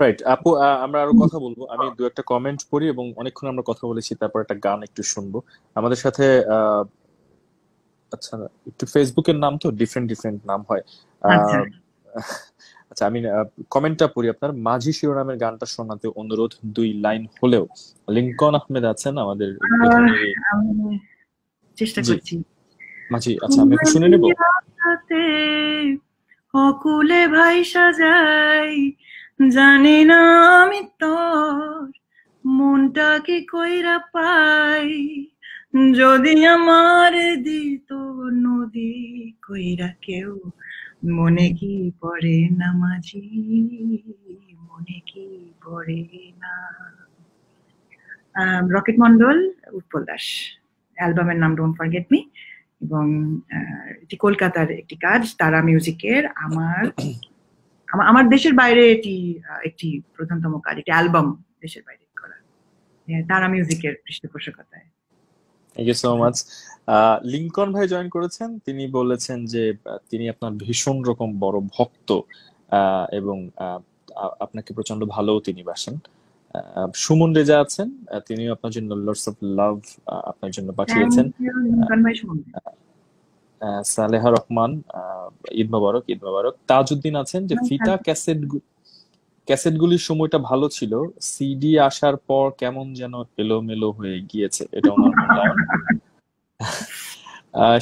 রাইট আপু আমরা আরও কথা বলব। আমি দু একটা কমেন্ট পড়ি এবং অনেকক্ষণ আমরা কথা বলেছি তারপর একটা গান একটু শুনব। আমাদের সাথে আচ্ছা একটু ফেসবুকের নাম তো ডিফারেন্ট ডিফারেন্ট নাম হয়। আচ্ছা, আমি কমেন্টটা পড়ি আপনার। মাঝি শিরোনামের গানটা শোনাতে অনুরোধ দুই লাইন হলেও। লিঙ্কন আহমেদ আছেন আমাদের চেষ্টা করছি। মাঝি আচ্ছা আমি শুনে নেব? অকুলে ভাই সাজাই জানি না আমি তোর মনটা কি কইরা পাই। যদি আমার দিত নদী কইরা কেউ মনে কি পড়ে না মাঝি? মনে কি পড়ে না? রকেট মন্ডল উৎপল দাস। অ্যালবামের নাম ডোন্ট ফরগেট মি এবং এটি কলকাতার একটি কাজ, তারা মিউজিকের আমার আমার দেশের বাইরে এটি একটি প্রধানতম কাজ, একটি অ্যালবাম দেশের বাইরে করা। তারা মিউজিকের পৃষ্ঠপোষকতায়। Thank you so much Lincoln ভাই জয়েন করেছেন। তিনি বলেছেন যে তিনি আপনার ভীষণ রকম বড় ভক্ত এবং আপনাকে প্রচণ্ড ভালো তিনি বাসেন। সুমন রেজা আছেন। তিনিও আপনার জন্য লর্ডস অফ লাভ আপনার জন্য পাঠিয়েছেন। সালেহা রহমান ঈদ মোবারক ঈদ মোবারক। তাজউদ্দিন আছেন যে ফিতা ক্যাসেট ক্যাসেটগুলির সময়টা ভালো ছিল। সিডি আসার পর কেমন যেন এলোমেলো হয়ে গিয়েছে এটা ওনার মূল্যায়ন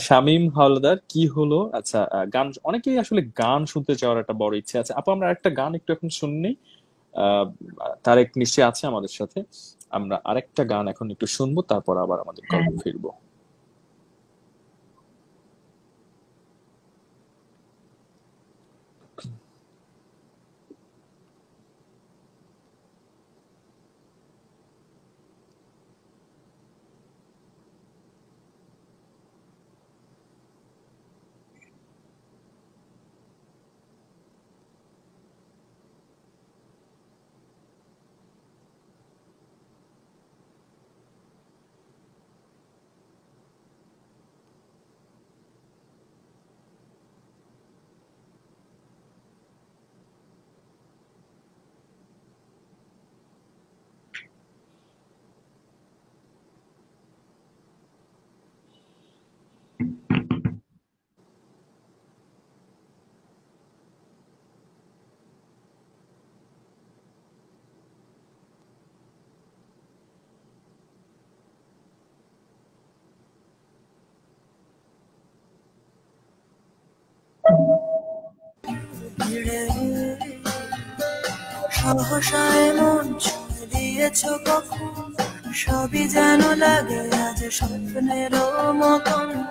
শামীম হাওলাদার কি হলো? আচ্ছা গান অনেকেই আসলে গান শুনতে চাওয়ার একটা বড় ইচ্ছে আছে। আপু আমরা একটা গান একটু এখন শুননি। তারেক নিশ্চয় আছে আমাদের সাথে। আমরা আরেকটা গান এখন একটু শুনব তারপর আবার আমাদের গল্প হ্যাঁ। ফিরবো। সহসায় মন ছুঁয়ে দিয়েছ কখন? সবই যেন লাগে আজ স্বপ্নেরও মতন।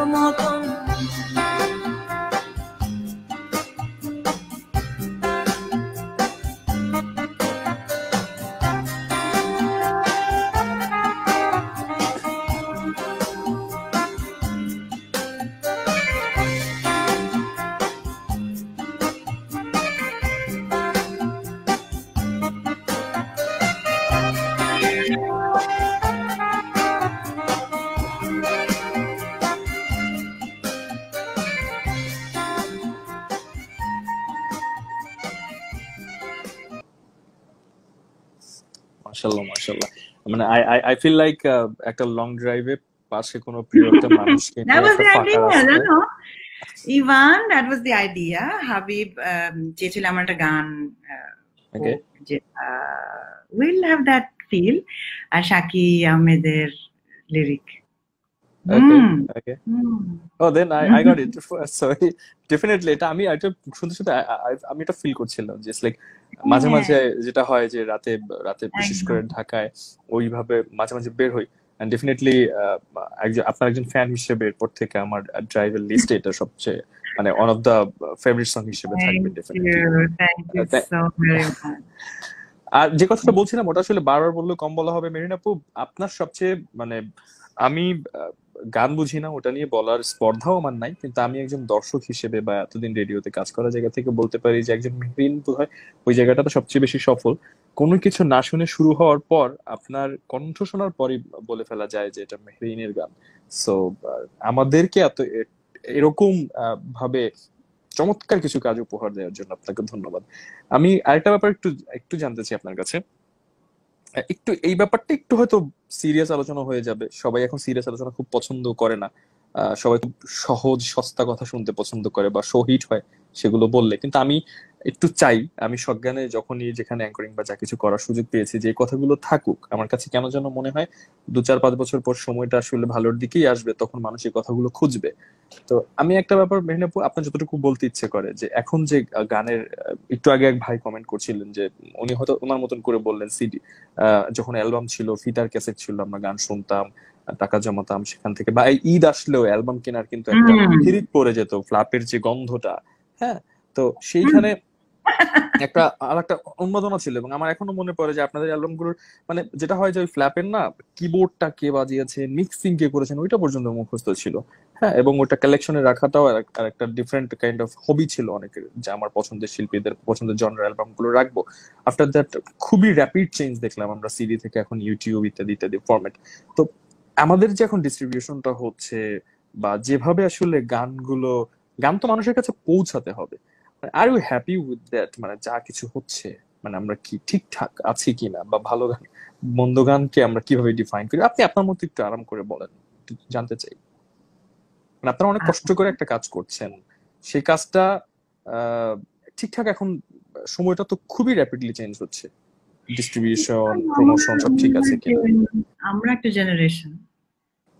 স্বপ্নের মতন I I I feel like একটা লং ড্রাইভে পাশে কোনো প্রিয় একটা মানুষকে That নিয়ে was একটা the ফাঁকা idea, no, রাস্তায় no. Ivan, that was the idea. Habib um, চেয়েছিল আমার একটা গান uh, ওকে হোক যে উইল হ্যাভ দ্যাট ফিল আর শাকি আহমেদের lyric okay hmm okay hmm oh then I I got it sorry definitely এটা আমি এটা শুনতে শুনতে আমি এটা ফিল করছিলাম জাস্ট লাইক মাঝে হ্যাঁ। মাঝে যেটা হয় যে রাতে রাতে বিশেষ করে ঢাকায় ওইভাবে মাঝে মাঝে বের হই। ডেফিনেটলি একজন আপনার একজন ফ্যান হিসেবে এরপর থেকে আমার ড্রাইভের লিস্টে এটা সবচেয়ে মানে one of the favourite song হিসেবে থাকবে ডেফিনেটলি আর যে কথাটা বলছিলাম ওটা আসলে বারবার বললে কম বলা হবে। মেরিন আপু আপনার সবচেয়ে মানে আমি গান বুঝি না, ওটা নিয়ে বলার স্পর্ধাও আমার নাই, কিন্তু আমি একজন দর্শক হিসেবে বা এতদিন রেডিওতে কাজ করার জায়গা থেকে বলতে পারি যে একজন মেহরিন বোধ হয় ওই জায়গাটা তো সবচেয়ে বেশি সফল। কোনো কিছু না শুনে শুরু হওয়ার পর আপনার কণ্ঠ শোনার পরই বলে ফেলা যায় যে এটা মেহরিনের গান। সো আমাদেরকে এত এরকম ভাবে চমৎকার কিছু কাজ উপহার দেওয়ার জন্য আপনাকে ধন্যবাদ। আমি আরেকটা ব্যাপার একটু একটু জানতে চাই আপনার কাছে। একটু এই ব্যাপারটা একটু হয়তো সিরিয়াস আলোচনা হয়ে যাবে। সবাই এখন সিরিয়াস আলোচনা খুব পছন্দ করে না। সবাই খুব সহজ, সস্তা কথা শুনতে পছন্দ করে বা শহীদ হয় সেগুলো বললে। কিন্তু আমি একটু চাই। আমি সজ্ঞানে যখনই যেখানে অ্যাঙ্করিং বা যা কিছু করার সুযোগ পেয়েছি যে কথাগুলো থাকুক আমার কাছে কেন যেন মনে হয় দু চার পাঁচ বছর পর সময়টা আসলে ভালোর দিকেই আসবে তখন মানুষ এই কথাগুলো খুঁজবে। তো আমি একটা ব্যাপার মেহনাপু আপনার যতটুকু বলতে ইচ্ছে করে যে এখন যে গানের একটু আগে এক ভাই কমেন্ট করছিলেন যে উনি হয়তো ওনার মতন করে বললেন সিডি যখন অ্যালবাম ছিল ফিতার ক্যাসেট ছিল আমরা গান শুনতাম টাকা জমাতাম সেখান থেকে বা ঈদ আসলেও অ্যালবাম কেনার কিন্তু একটা হিরিক পড়ে যেত ফ্লাপের যে গন্ধটা হ্যাঁ? তো সেইখানে একটা, আর একটা উন্মাদনা ছিল এবং আমার এখনও মনে পড়ে যে আপনাদের অ্যালবামগুলোর মানে যেটা হয় যে ওই ফ্ল্যাপের না কিবোর্ডটা কে বাজিয়েছে মিক্সিং কে করেছেন, ওইটা পর্যন্ত মুখস্থ ছিল। হ্যাঁ এবং ওটা কালেকশনে রাখাটাও আর একটা ডিফারেন্ট কাইন্ড অফ হবি ছিল অনেকের, যে আমার পছন্দের শিল্পীদের, পছন্দের জনরা অ্যালবামগুলো রাখব। আফটার দ্যাট খুবই র্যাপিড চেঞ্জ দেখলাম আমরা সিডি থেকে, এখন ইউটিউব ইত্যাদি ইত্যাদি ফরম্যাট তো আমাদের যে এখন ডিস্ট্রিবিউশনটা হচ্ছে, বা যেভাবে আসলে গানগুলো, গান তো মানুষের কাছে পৌঁছাতে হবে। Are you happy with that মানে যা কিছু হচ্ছে মানে আমরা কি ঠিকঠাক আছি কিনা বা ভালো গান মন্দ গানকে আমরা কীভাবে ডিফাইন করি? আপনি আপনার মতো একটু আরাম করে বলেন জানতে চাই। মানে আপনারা অনেক কষ্ট করে একটা কাজ করছেন সেই কাজটা ঠিকঠাক এখন সময়টা তো খুবই র্যাপিডলি চেঞ্জ হচ্ছে। ডিস্ট্রিবিউশন প্রমোশন সব ঠিক আছে কিনা? আমরা একটা জেনারেশন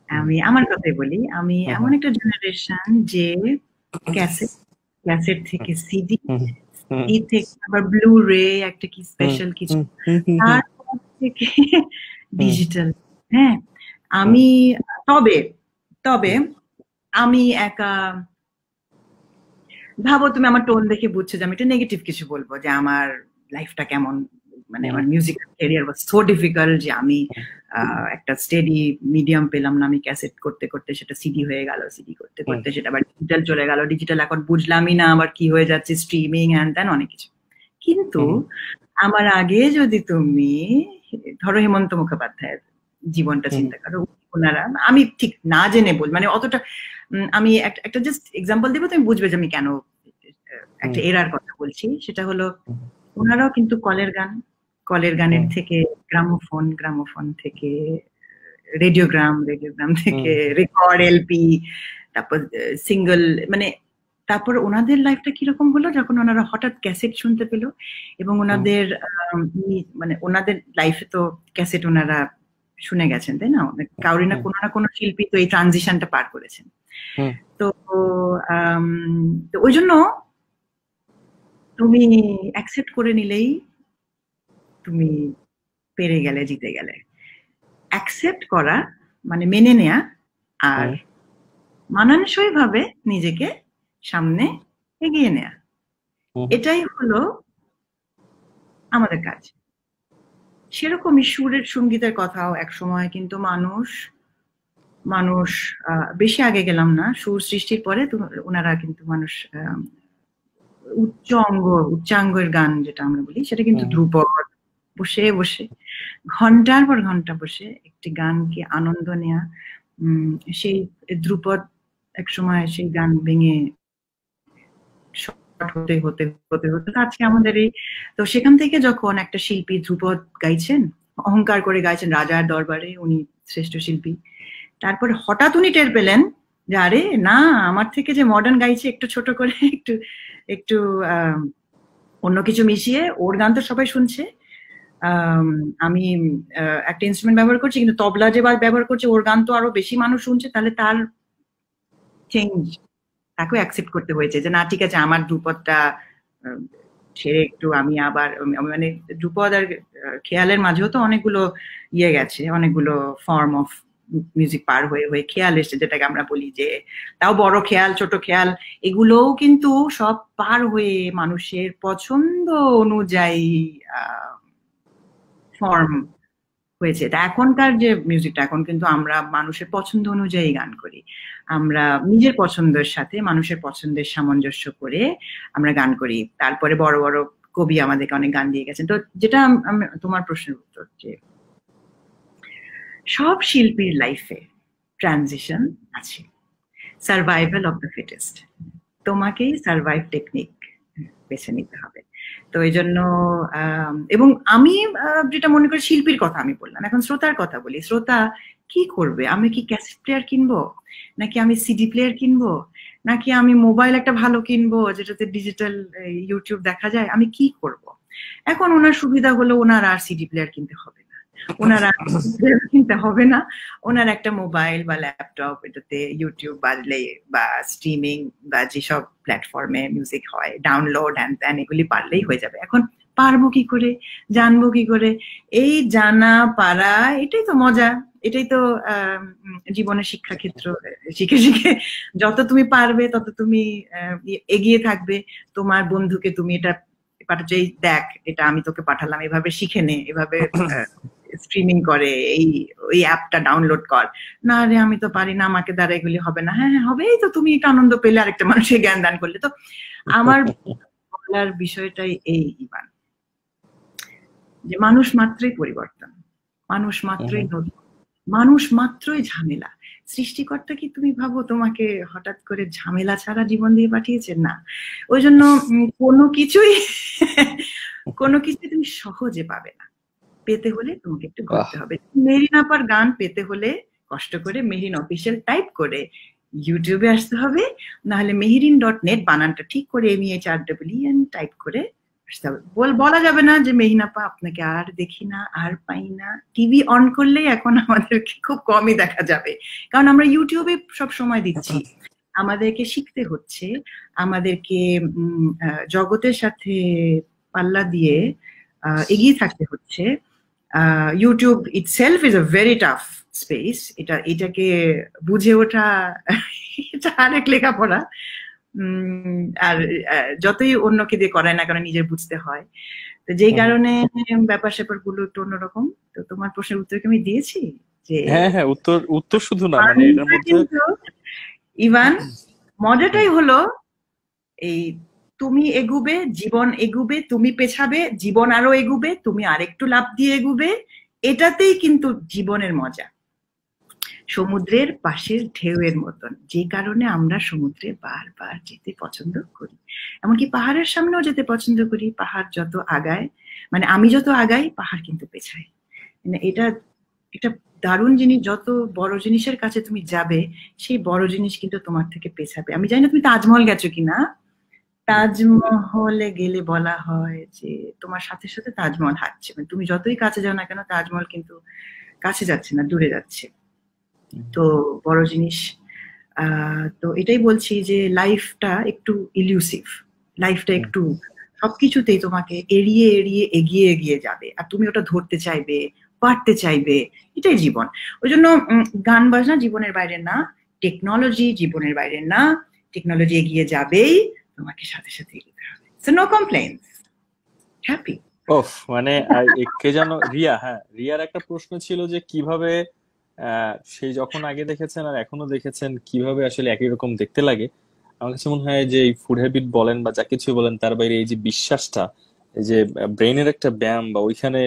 আমি আমার কথাই বলি আমি এমন একটা জেনারেশন যে ক্যাসেট ক্যাসেট থেকে সিডি সিডি থেকে আবার ব্লু রে একটা কি স্পেশাল কিছু। তারপর থেকে ডিজিটাল হ্যাঁ আমি তবে তবে আমি একা ভাবো তুমি আমার টোন দেখে বুঝছ যে আমি একটা নেগেটিভ কিছু বলব যে আমার লাইফটা কেমন মানে আমার music career was so difficult যে আমি একটা স্টেডি মিডিয়াম পেলাম না আমি ক্যাসেট করতে করতে সেটা সিডি হয়ে গেল সিডি করতে করতে সেটা আবার ডিজিটাল চলে গেল। ডিজিটাল এখন বুঝলামই না আবার কি হয়ে যাচ্ছে স্ট্রিমিং হ্যান ত্যান অনেক কিছু। কিন্তু আমার আগে যদি তুমি ধরো হেমন্ত মুখোপাধ্যায়ের জীবনটা চিন্তা করো ওনারা আমি ঠিক না জেনে বল মানে অতটা আমি একটা জাস্ট এক্সাম্পল দেবো তুমি বুঝবে যে আমি কেন একটা এরার কথা বলছি। সেটা হলো ওনারাও কিন্তু কলের গান কলের গানের থেকে গ্রামোফোন গ্রামোফোন থেকে রেডিওগ্রাম রেডিওগ্রাম থেকে রেকর্ড এলপি তারপর সিঙ্গল মানে তারপর ওনাদের লাইফটা কীরকম হলো যখন ওনারা হঠাৎ ক্যাসেট শুনতে পেল এবং ওনাদের মানে ওনাদের লাইফে তো ক্যাসেট ওনারা শুনে গেছেন তাই না? কাউরি না কোনো না কোনো শিল্পী তো এই ট্রানজিশনটা পার করেছেন। তো ওই জন্য তুমি অ্যাকসেপ্ট করে নিলেই তুমি পেরে গেলে জিতে গেলে। অ্যাকসেপ্ট করা মানে মেনে নেয়া আর মানানসই ভাবে নিজেকে সামনে এগিয়ে নেয়া। এটাই হলো আমাদের কাজ। সেরকমই সুরের সঙ্গীতের কথাও এক সময় কিন্তু মানুষ মানুষ বেশি আগে গেলাম না। সুর সৃষ্টির পরে ওনারা কিন্তু মানুষ উচ্চ অঙ্গ উচ্চাঙ্গের গান যেটা আমরা বলি সেটা কিন্তু ধ্রুপদ বসে বসে। ঘণ্টার পর ঘণ্টা বসে একটি গানকে আনন্দ নেয়া। সেই ধ্রুপদ এক সময় সেই গান ভেঙে হতে হতে হতে হতে আজকে আমাদের এই তো সেখান থেকে যখন একটা শিল্পী ধ্রুপদ গাইছেন, অহংকার করে গাইছেন রাজার দরবারে, উনি শ্রেষ্ঠ শিল্পী। তারপর হঠাৎ উনি টের পেলেন যে, আরে না, আমার থেকে যে মডার্ন গাইছে একটু ছোট করে, একটু একটু অন্য কিছু মিশিয়ে, ওর গান তো সবাই শুনছে। আমি একটা ইনস্ট্রুমেন্ট ব্যবহার করছি, কিন্তু তবলা যে ব্যবহার করছে, ওর গান তো আরও বেশি মানুষ শুনছে, তাহলে তার চেঞ্জ তাকেও অ্যাকসেপ্ট করতে হয়েছে যে, না, ঠিক আছে, আমার ধ্রুপদটা ছেড়ে একটু আমি আবার মানে ধ্রুপদ আর খেয়ালের মাঝেও তো অনেকগুলো ইয়ে গেছে, অনেকগুলো ফর্ম অফ মিউজিক পার হয়ে হয়ে খেয়াল এসছে, যেটাকে আমরা বলি যে, তাও বড় খেয়াল, ছোট খেয়াল, এগুলোও কিন্তু সব পার হয়ে মানুষের পছন্দ অনুযায়ী ফর্ম হয়েছে। তা এখনকার যে মিউজিকটা এখন কিন্তু আমরা মানুষের পছন্দ অনুযায়ী গান করি। আমরা নিজের পছন্দের সাথে মানুষের পছন্দের সামঞ্জস্য করে আমরা গান করি। তারপরে বড় বড় কবি আমাদেরকে অনেক গান দিয়ে গেছেন। তো যেটা তোমার প্রশ্নের উত্তর যে সব শিল্পীর লাইফে ট্রানজিশন আছে। সার্ভাইভাল অফ দ্য ফিটেস্ট তোমাকেই সার্ভাইভ টেকনিক বেছে নিতে হবে। তো এই জন্য এবং আমি যেটা মনে করি শিল্পীর কথা আমি বললাম, এখন শ্রোতার কথা বলি। শ্রোতা, কি করবে? আমি কি ক্যাসেট প্লেয়ার কিনবো? নাকি আমি সিডি প্লেয়ার কিনবো? নাকি আমি মোবাইল একটা ভালো কিনবো, যেটাতে ডিজিটাল ইউটিউব দেখা যায়? আমি কি করব? এখন ওনার সুবিধা হলো ওনার আর সিডি প্লেয়ার কিনতে হবে ওনার কিনতে হবে না। ওনার একটা মোবাইল বা ল্যাপটপ, এটাতে ইউটিউব বাজলে বা স্ট্রিমিং বা যেসব প্ল্যাটফর্মে মিউজিক হয় ডাউনলোড ত্যান এগুলি পারলেই হয়ে যাবে। এখন পারব কি করে? জানব কি করে? এই জানা পারা, এটাই তো মজা। এটাই তো জীবনের শিক্ষাক্ষেত্র। শিখে শিখে যত তুমি পারবে, তত তুমি এগিয়ে থাকবে। তোমার বন্ধুকে তুমি এটা পাঠাচ্ছ দেখ, এটা আমি তোকে পাঠালাম, এভাবে শিখে নে, এভাবে স্ট্রিমিং করে এই ওই অ্যাপটা ডাউনলোড কর। না রে আমি তো পারি না আমাকে দ্বারা এগুলি হবে না। হ্যাঁ হ্যাঁ হবে এই তো তুমি এটা আনন্দ পেলে আরেকটা মানুষের জ্ঞান দান করলে। তো আমার বলার বিষয়টাই এই ইমান যে মানুষ মাত্রই পরিবর্তন মানুষ মাত্রই নতুন মানুষ মাত্রই ঝামেলা। সৃষ্টিকর্তা কি তুমি ভাবো তোমাকে হঠাৎ করে ঝামেলা ছাড়া জীবন দিয়ে পাঠিয়েছেন? না। ওই জন্য কোনো কিছুই কোনো কিছু তুমি সহজে পাবে না। পেতে হলে তোমাকে একটু করতে হবে। মেরিন আপার গান পেতে হলে কষ্ট করে মেরিন অফিসিয়াল টাইপ করে ইউটিউবে আসতে হবে। নাহলে মেহরিন ডট নেট বানানটা ঠিক করে M H R W N type করে আসতে হবে। বল- বলা যাবে না যে মেহিনাপা আপনাকে আর দেখি না আর পাই না। টিভি অন করলেই এখন আমাদেরকে খুব কমই দেখা যাবে। কারণ আমরা ইউটিউবে সব সময় দিচ্ছি। আমাদেরকে শিখতে হচ্ছে। আমাদেরকে জগতের সাথে পাল্লা দিয়ে আহ, এগিয়ে থাকতে হচ্ছে। YouTube itself is a very tough space এটা এটাকে বুঝে ওঠা এটা আরেক লেখাপড়া। আর যতই অন্যকে দিয়ে করায় না কেন নিজের বুঝতে হয়। তো যেই কারণে ব্যাপার স্যাপারগুলো একটু অন্যরকম। তো তোমার প্রশ্নের উত্তর কি আমি দিয়েছি? যে হ্যাঁ হ্যাঁ উত্তর উত্তর শুধু না মানে এটার মধ্যে ইভান মজাটাই হলো এই তুমি এগুবে, জীবন এগুবে, তুমি পেছাবে, জীবন আরও এগুবে, তুমি আরেকটু লাভ দিয়ে এগুবে। এটাতেই কিন্তু জীবনের মজা। সমুদ্রের পাশের ঢেউয়ের মতন, যে কারণে আমরা সমুদ্রে বারবার যেতে পছন্দ করি। এমনকি পাহাড়ের সামনেও যেতে পছন্দ করি, পাহাড় যত আগায় মানে আমি যত আগাই, পাহাড় কিন্তু পেছায়। মানে এটা এটা দারুণ জিনিস, যত বড় জিনিসের কাছে তুমি যাবে, সেই বড় জিনিস কিন্তু তোমার থেকে পেছাবে। আমি জানি না তুমি তাজমহল গেছো কিনা তাজমহলে গেলে বলা হয় যে তোমার সাথে সাথে তাজমহল হাঁটছে। মানে তুমি যতই কাছে যাও না কেন তাজমহল কিন্তু কাছে যাচ্ছে না দূরে যাচ্ছে। তো বড় জিনিস আহ, তো এটাই বলছি যে লাইফটা একটু ইলিউসিভ লাইফটা একটু সবকিছুতেই তোমাকে এড়িয়ে এড়িয়ে এগিয়ে এগিয়ে যাবে। আর তুমি ওটা ধরতে চাইবে পারতে চাইবে এটাই জীবন। ওই জন্য গান বাজনা জীবনের বাইরে না টেকনোলজি জীবনের বাইরে না টেকনোলজি এগিয়ে যাবেই। তোমাকে সাথে সাথে এগিয়ে হবে। সো নো কমপ্লেন হ্যাপি ওফ মানে কে যেন, রিয়া হ্যাঁ রিয়ার একটা প্রশ্ন ছিল যে কীভাবে সেই যখন আগে দেখেছেন আর এখনও দেখেছেন, কীভাবে আসলে একই রকম দেখতে লাগে? আমার কাছে মনে হয় যে এই ফুড হ্যাবিট বলেন বা যা কিছু বলেন, তার বাইরে এই যে বিশ্বাসটা, এই যে ব্রেনের একটা ব্যায়াম বা ওইখানে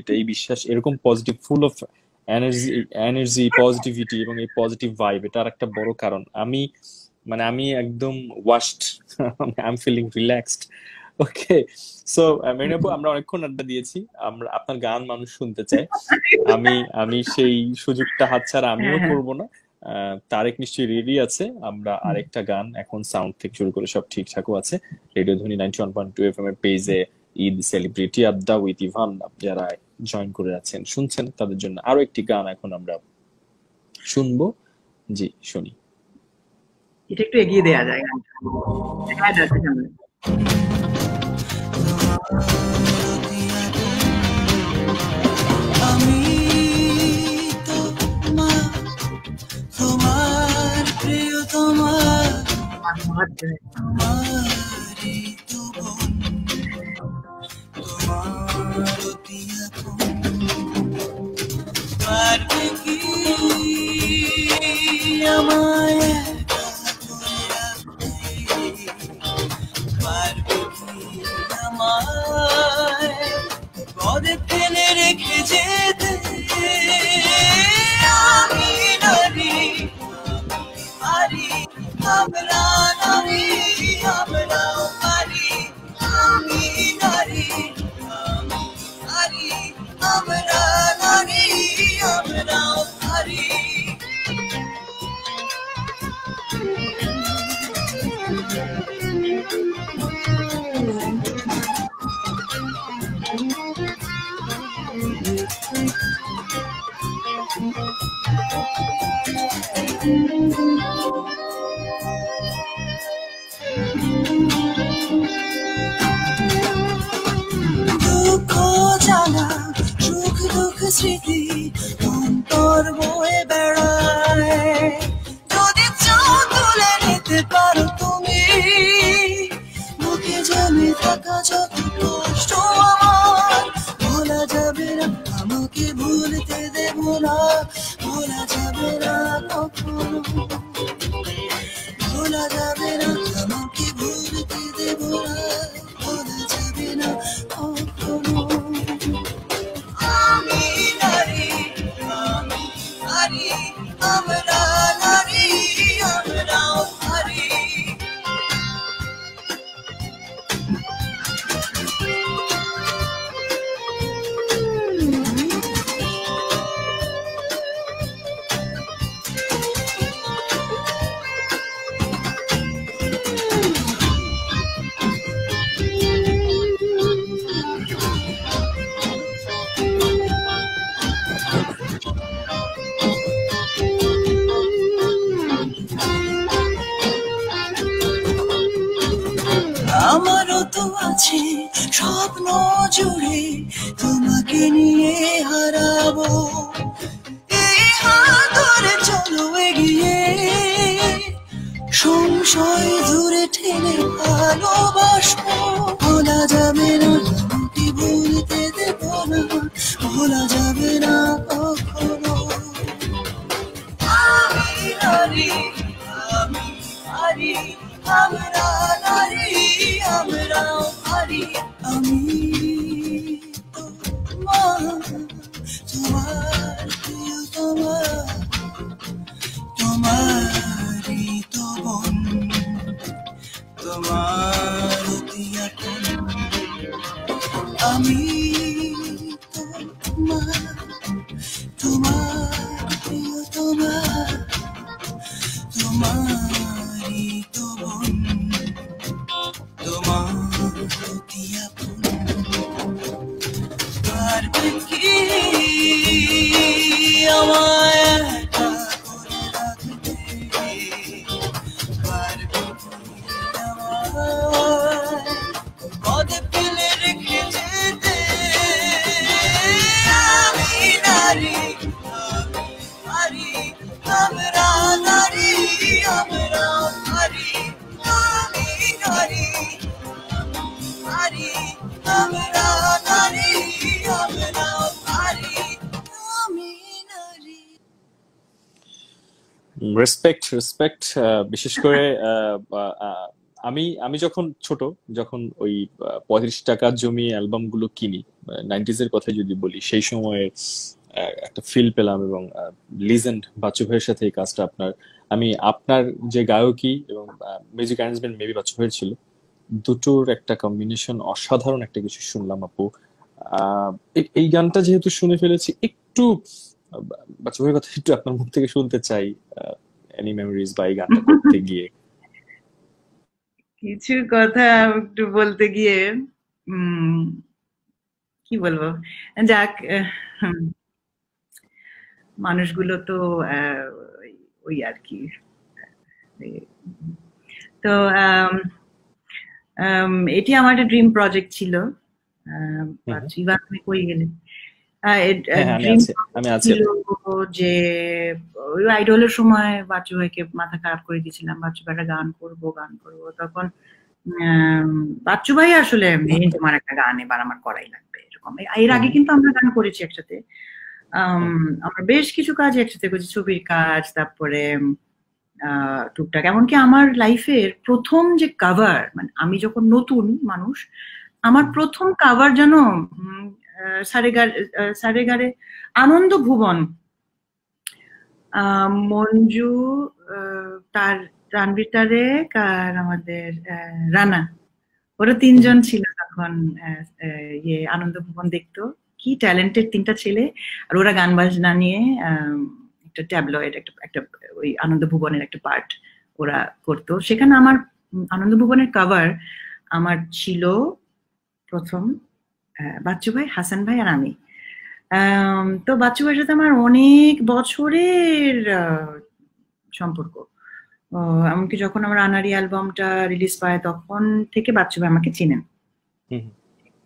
এটা এই বিশ্বাস, এরকম positive full of energy energy positivity এবং এই পজিটিভ ভাইব এটা আর একটা বড় কারণ। আমি মানে আমি একদম washed I am feeling relaxed okay so মেরিনাপু আমরা অনেকক্ষণ আড্ডা দিয়েছি। আমরা আপনার গান মানুষ শুনতে চায়। আমি আমি সেই সুযোগটা হাতছাড়া আমিও হ্যাঁ, হ্যাঁ। করব না। তারেক নিশ্চয়ই রেডি আছে। আমরা আরেকটা গান এখন সাউন্ড থেকে শুরু করে সব ঠিকঠাকও আছে। Radio Dhoni ninety one point two F M এর পেজে ঈদ সেলিব্রিটি আড্ডা উইথ ইভান যারা জয়েন করে আছেন শুনছেন তাদের জন্য আরও একটি গান এখন আমরা শুনব। জি শুনি। এটা একটু এগিয়ে দেওয়া যায় গানটা হ্যাঁ যাচ্ছে সামনে আমি তোমার তোমার প্রিয় তোমার তোমারই তো বোন, তোমার অতি আপন। পারবে কি আমায় পদে ফেলে রেখে যেতে। আমি নারী পারি আমরা নারী আমরাও পারি আমি নারী পারি আমরা নারী আমরাও পারি রেসপেক্ট রেসপেক্ট বিশেষ করে আহ, আহ, আমি আমি যখন ছোট যখন ওই পঁয়ত্রিশ টাকার জমি অ্যালবামগুলো কিনি নাইনটিজ এর কথা যদি বলি সেই সময়ে একটা ফিল পেলাম এবং লিজেন্ড বাচ্চু ভাইয়ের সাথে এই কাজটা আপনার আমি আপনার যে গায়কী এবং মিউজিক অ্যারেঞ্জমেন্ট মেবি বাচ্চু ভাইয়ের ছিল দুটোর একটা কম্বিনেশন অসাধারণ একটা কিছু শুনলাম আপু। এই গানটা যেহেতু শুনে ফেলেছি একটু আহ, কথা একটু আপনার মুখ থেকে শুনতে চাই এনি মেমোরিজ বা এই গানটা করতে গিয়ে। কিছু কথা একটু বলতে গিয়ে কি বলব? যাক মানুষগুলো তো আহ, ওই- আর কি তো এটি আমার একটা ড্রিম প্রজেক্ট ছিল ইভান তুমি কই গেলে? আমি আছি আমি যে ওই আইডলের সময় বাচ্চু ভাইকে মাথা খারাপ করে দিয়েছিলাম বাচ্চু ভাইটা গান করব গান করব। তখন বাচ্চু ভাই আসলে তোমার একটা গান এবার আমার করাই লাগবে এরকম। এর আগে কিন্তু আমরা গান করেছি একসাথে। আম, আমরা বেশ কিছু কাজ একসাথে করছি ছবির কাজ তারপরে আহ, টুকটাক। এমনকি আমার লাইফের প্রথম যে কাভার মানে আমি যখন নতুন মানুষ আমার প্রথম কাভার যেন সারেগার আনন্দ ভুবন। মঞ্জু তার তারেক আর আমাদের রানা। ওরা তিনজন ছিল তখন ইয়ে আনন্দ ভুবন দেখতো। কি ট্যালেন্টেড তিনটা ছেলে। আর ওরা গান বাজনা নিয়ে একটা ট্যাবলয়েড, একটা একটা, ওই আনন্দ ভুবনের একটা পার্ট ওরা করতো। সেখানে আমার আনন্দ ভুবনের কভার আমার ছিল প্রথম। বাচ্চু ভাই হাসান ভাই আর আমি। তো বাচ্চু ভাইয়ের সাথে আমার অনেক বছরের সম্পর্ক। এমনকি যখন আমার আনারি অ্যালবামটা রিলিজ পায় তখন থেকে বাচ্চু ভাই আমাকে চিনেন।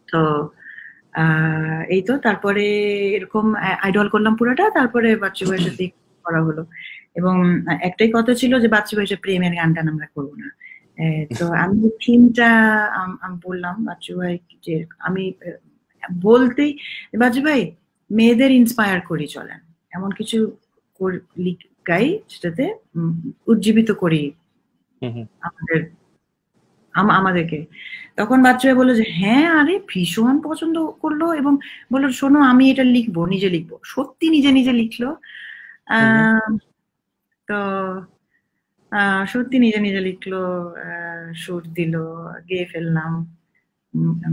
তো আহ, এই তো তারপরে এরকম আইডল করলাম পুরোটা তারপরে বাচ্চু ভাইয়ের সাথে করা হলো। এবং একটাই কথা ছিল যে বাচ্চু ভাইয়ের প্রেমের গান টান আমরা করব না। তো আমি থিমটা আমি বললাম বাচ্চু ভাই যে আমি বলতেই বাচ্চু ভাই মেয়েদের ইন্সপায়ার করি চলেন। এমন কিছু গাই সেটাতে উজ্জীবিত করি আমাদের আম- আমাদেরকে। তখন বাচ্চারা বলল যে হ্যাঁ আরে ভীষণ পছন্দ করল এবং বলল শোনো আমি এটা লিখব নিজে লিখব। সত্যি নিজে নিজে লিখলো। আহ, তো সত্যি নিজে নিজে লিখলো সুর দিল গেয়ে ফেললাম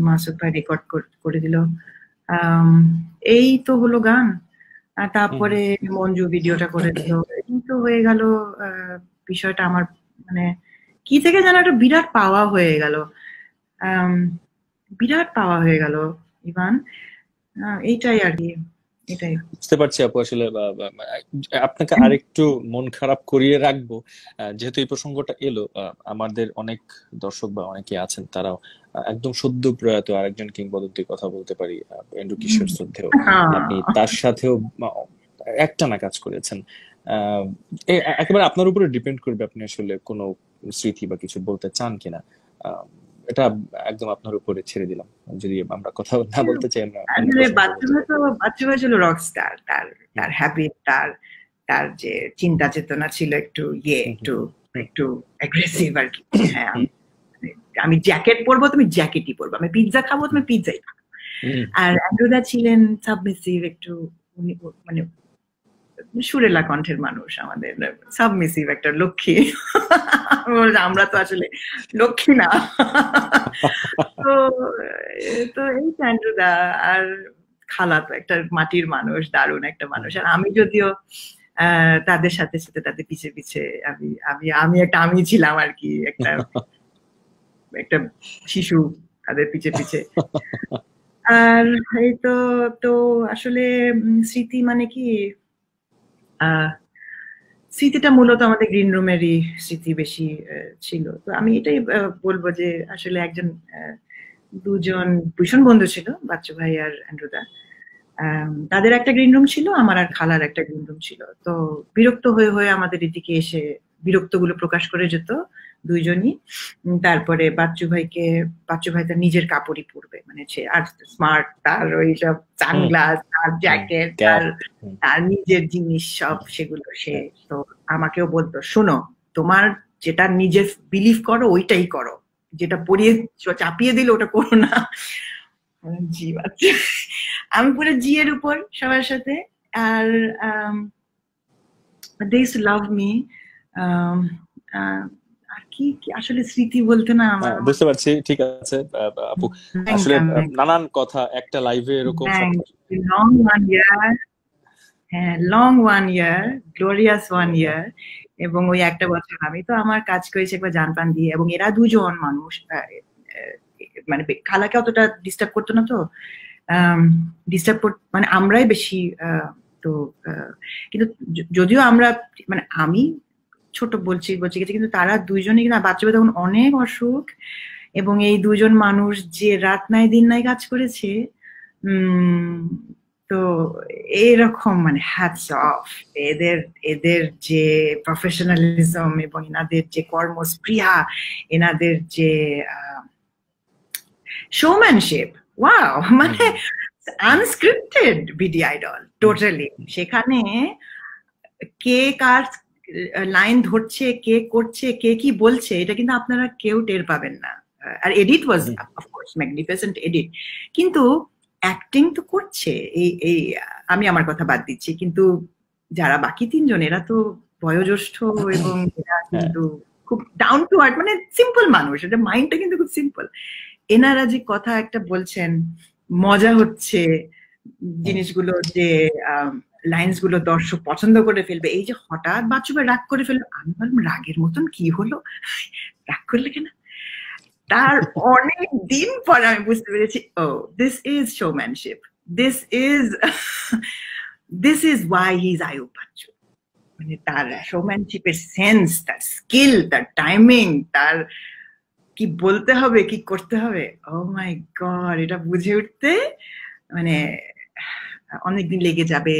মাসুদ ভাই রেকর্ড করে দিল। এই তো হলো গান। তারপরে মঞ্জু ভিডিওটা করে দিল। এই তো হয়ে গেল আহ, বিষয়টা আমার মানে কি থেকে যেন একটা বিরাট পাওয়া হয়ে গেল। বিরাট পাওয়া হয়ে গেল ইভান। এইটাই আর কি। বুঝতে পারছি আপু আসলে আপনাকে আরেকটু মন খারাপ করিয়ে রাখব যেহেতু এই প্রসঙ্গটা এলো আমাদের অনেক দর্শক বা অনেকে আছেন তারাও একদম সদ্য প্রয়াত আরেকজন কিংবদন্তির কথা বলতে পারি এন্ড্রু কিশোর শ্রদ্ধেয়। আপনি তার সাথেও একটানা কাজ করেছেন। আহ, একেবারে আপনার উপরে ডিপেন্ড করবে আপনি আসলে কোনো স্মৃতি বা কিছু বলতে চান কিনা। আহ, এটা একদম আপনার উপরে ছেড়ে দিলাম। যদি আমরা কথা না বলতে চাই আমরা অন্য আসলে প্রসঙ্গে বাচ্চু ভাই তো বাচ্চু ছিল রক স্টার তার তার হ্যাবিট তার তার যে চিন্তা চেতনা ছিল একটু ইয়ে। একটু একটু অ্যাগ্রেসিভ আর কি। হ্যাঁ আমি- আমি জ্যাকেট পরবো তুমি জ্যাকেটই পরবো। আমি পিৎজা খাব তুমি পিৎজাই খাব। আর অ্যান্ড্রুদা ছিলেন সাবমিসিভ একটু উনি মানে সুরেলা কণ্ঠের মানুষ আমাদের সাবমিসিভ একটা লক্ষ্মী। আমরা তো আসলে লক্ষ্মী না। তো তো এই তো অ্যান্ড্রুদা আর খালা তো একটা মাটির মানুষ, দারুণ একটা মানুষ। আর আমি যদিও তাদের সাথে সাথে তাদের পিছে পিছে আমি আমি আমি একটা আমি ছিলাম আর কি, একটা একটা শিশু তাদের পিছে পিছে। আর এই তো তো আসলে স্মৃতি মানে কি? স্মৃতিটা মূলত আমাদের গ্রিন রুমেরই স্মৃতি বেশি ছিল। তো আমি এটাই বলব যে আসলে একজন দুজন ভীষণ বন্ধু ছিল, বাচ্চু ভাই আর অ্যান্ড্রুদা। তাদের একটা গ্রিন রুম ছিল, আমার আর খালার একটা গ্রিন রুম ছিল। তো বিরক্ত হয়ে হয়ে আমাদের এদিকে এসে বিরক্তগুলো প্রকাশ করে যেত। দুইজনই। তারপরে বাচ্চু ভাইকে বাচ্চু ভাই তার নিজের কাপড়ই পরবে। মানে সে আর স্মার্ট তার ওই সব সানগ্লাস তার জ্যাকেট তার। তার নিজের জিনিস সব সেগুলো সে তো আমাকেও বলতো শোনো তোমার যেটা নিজে বিলিভ করো ওইটাই করো। যেটা পরিয়ে চাপিয়ে দিলে ওটা করো না। আমি, জি বাচ্চা। আমি পুরো জি এর উপর সবার সাথে। আর দে লাভ মি আর কি কি আসলে স্মৃতি বলতে না আমার হ্যাঁ, বুঝতে পারছি ঠিক আছে আপু। আসলে নানান কথা একটা লাইভে এরকম লং ওয়ান ইয়ার হ্যাঁ long one year glorious one year এবং ওই একটা বছর আমি তো আমার কাজ করেছি একবার জান পান দিয়ে এবং এরা দুজন মানুষ মানে খালাকে অতটা ডিস্টার্ব করতো না তো ডিস্টার্ব মানে আমরাই বেশি আহ, তো কিন্তু যদিও আমরা মানে আমি ছোট বলছি বলছি গেছে কিন্তু তারা দুইজনই কিনা বাচ্চা তখন অনেক অসুখ। এবং এই দুজন মানুষ যে রাত নাই দিন নাই কাজ করেছে তো এরকম মানে হ্যাটস অফ এদের এদের যে প্রফেশনালিজম এবং এনাদের যে কর্মস্পৃহা এনাদের যে শোম্যানশিপ ওয়াও মানে আনস্ক্রিপ্টেড বিডি আইডল টোটালি সেখানে কে কার লাইন ধরছে কে করছে কে কি বলছে এটা কিন্তু আপনারা কেউ টের পাবেন না। আর edit was of course magnificent edit কিন্তু অ্যাক্টিং তো করছে এই এই আমি আমার কথা বাদ দিচ্ছি কিন্তু যারা বাকি তিনজন এরা তো বয়োজ্যেষ্ঠ এবং এরা কিন্তু খুব ডাউন টু আর্ট মানে সিম্পল মানুষ এটা মাইন্ডটা কিন্তু খুব সিম্পল এনারা যে কথা একটা বলছেন মজা হচ্ছে জিনিসগুলো যে লাইন্সগুলো দর্শক পছন্দ করে ফেলবে। এই যে হঠাৎ বাচ্চুকে রাগ করে ফেলবে, আমি বললাম, রাগের মতন কি হলো? রাগ করলে কেন? তার অনেক দিন পরে আমি বুঝতে পেরেছি ও this is showmanship this is this is why he is Ayub Bachchu মানে তার শোম্যানশিপের সেন্স তার স্কিল তার টাইমিং তার কি বলতে হবে, কি করতে হবে? ও মাই গড এটা বুঝে উঠতে মানে অনেকদিন লেগে যাবে।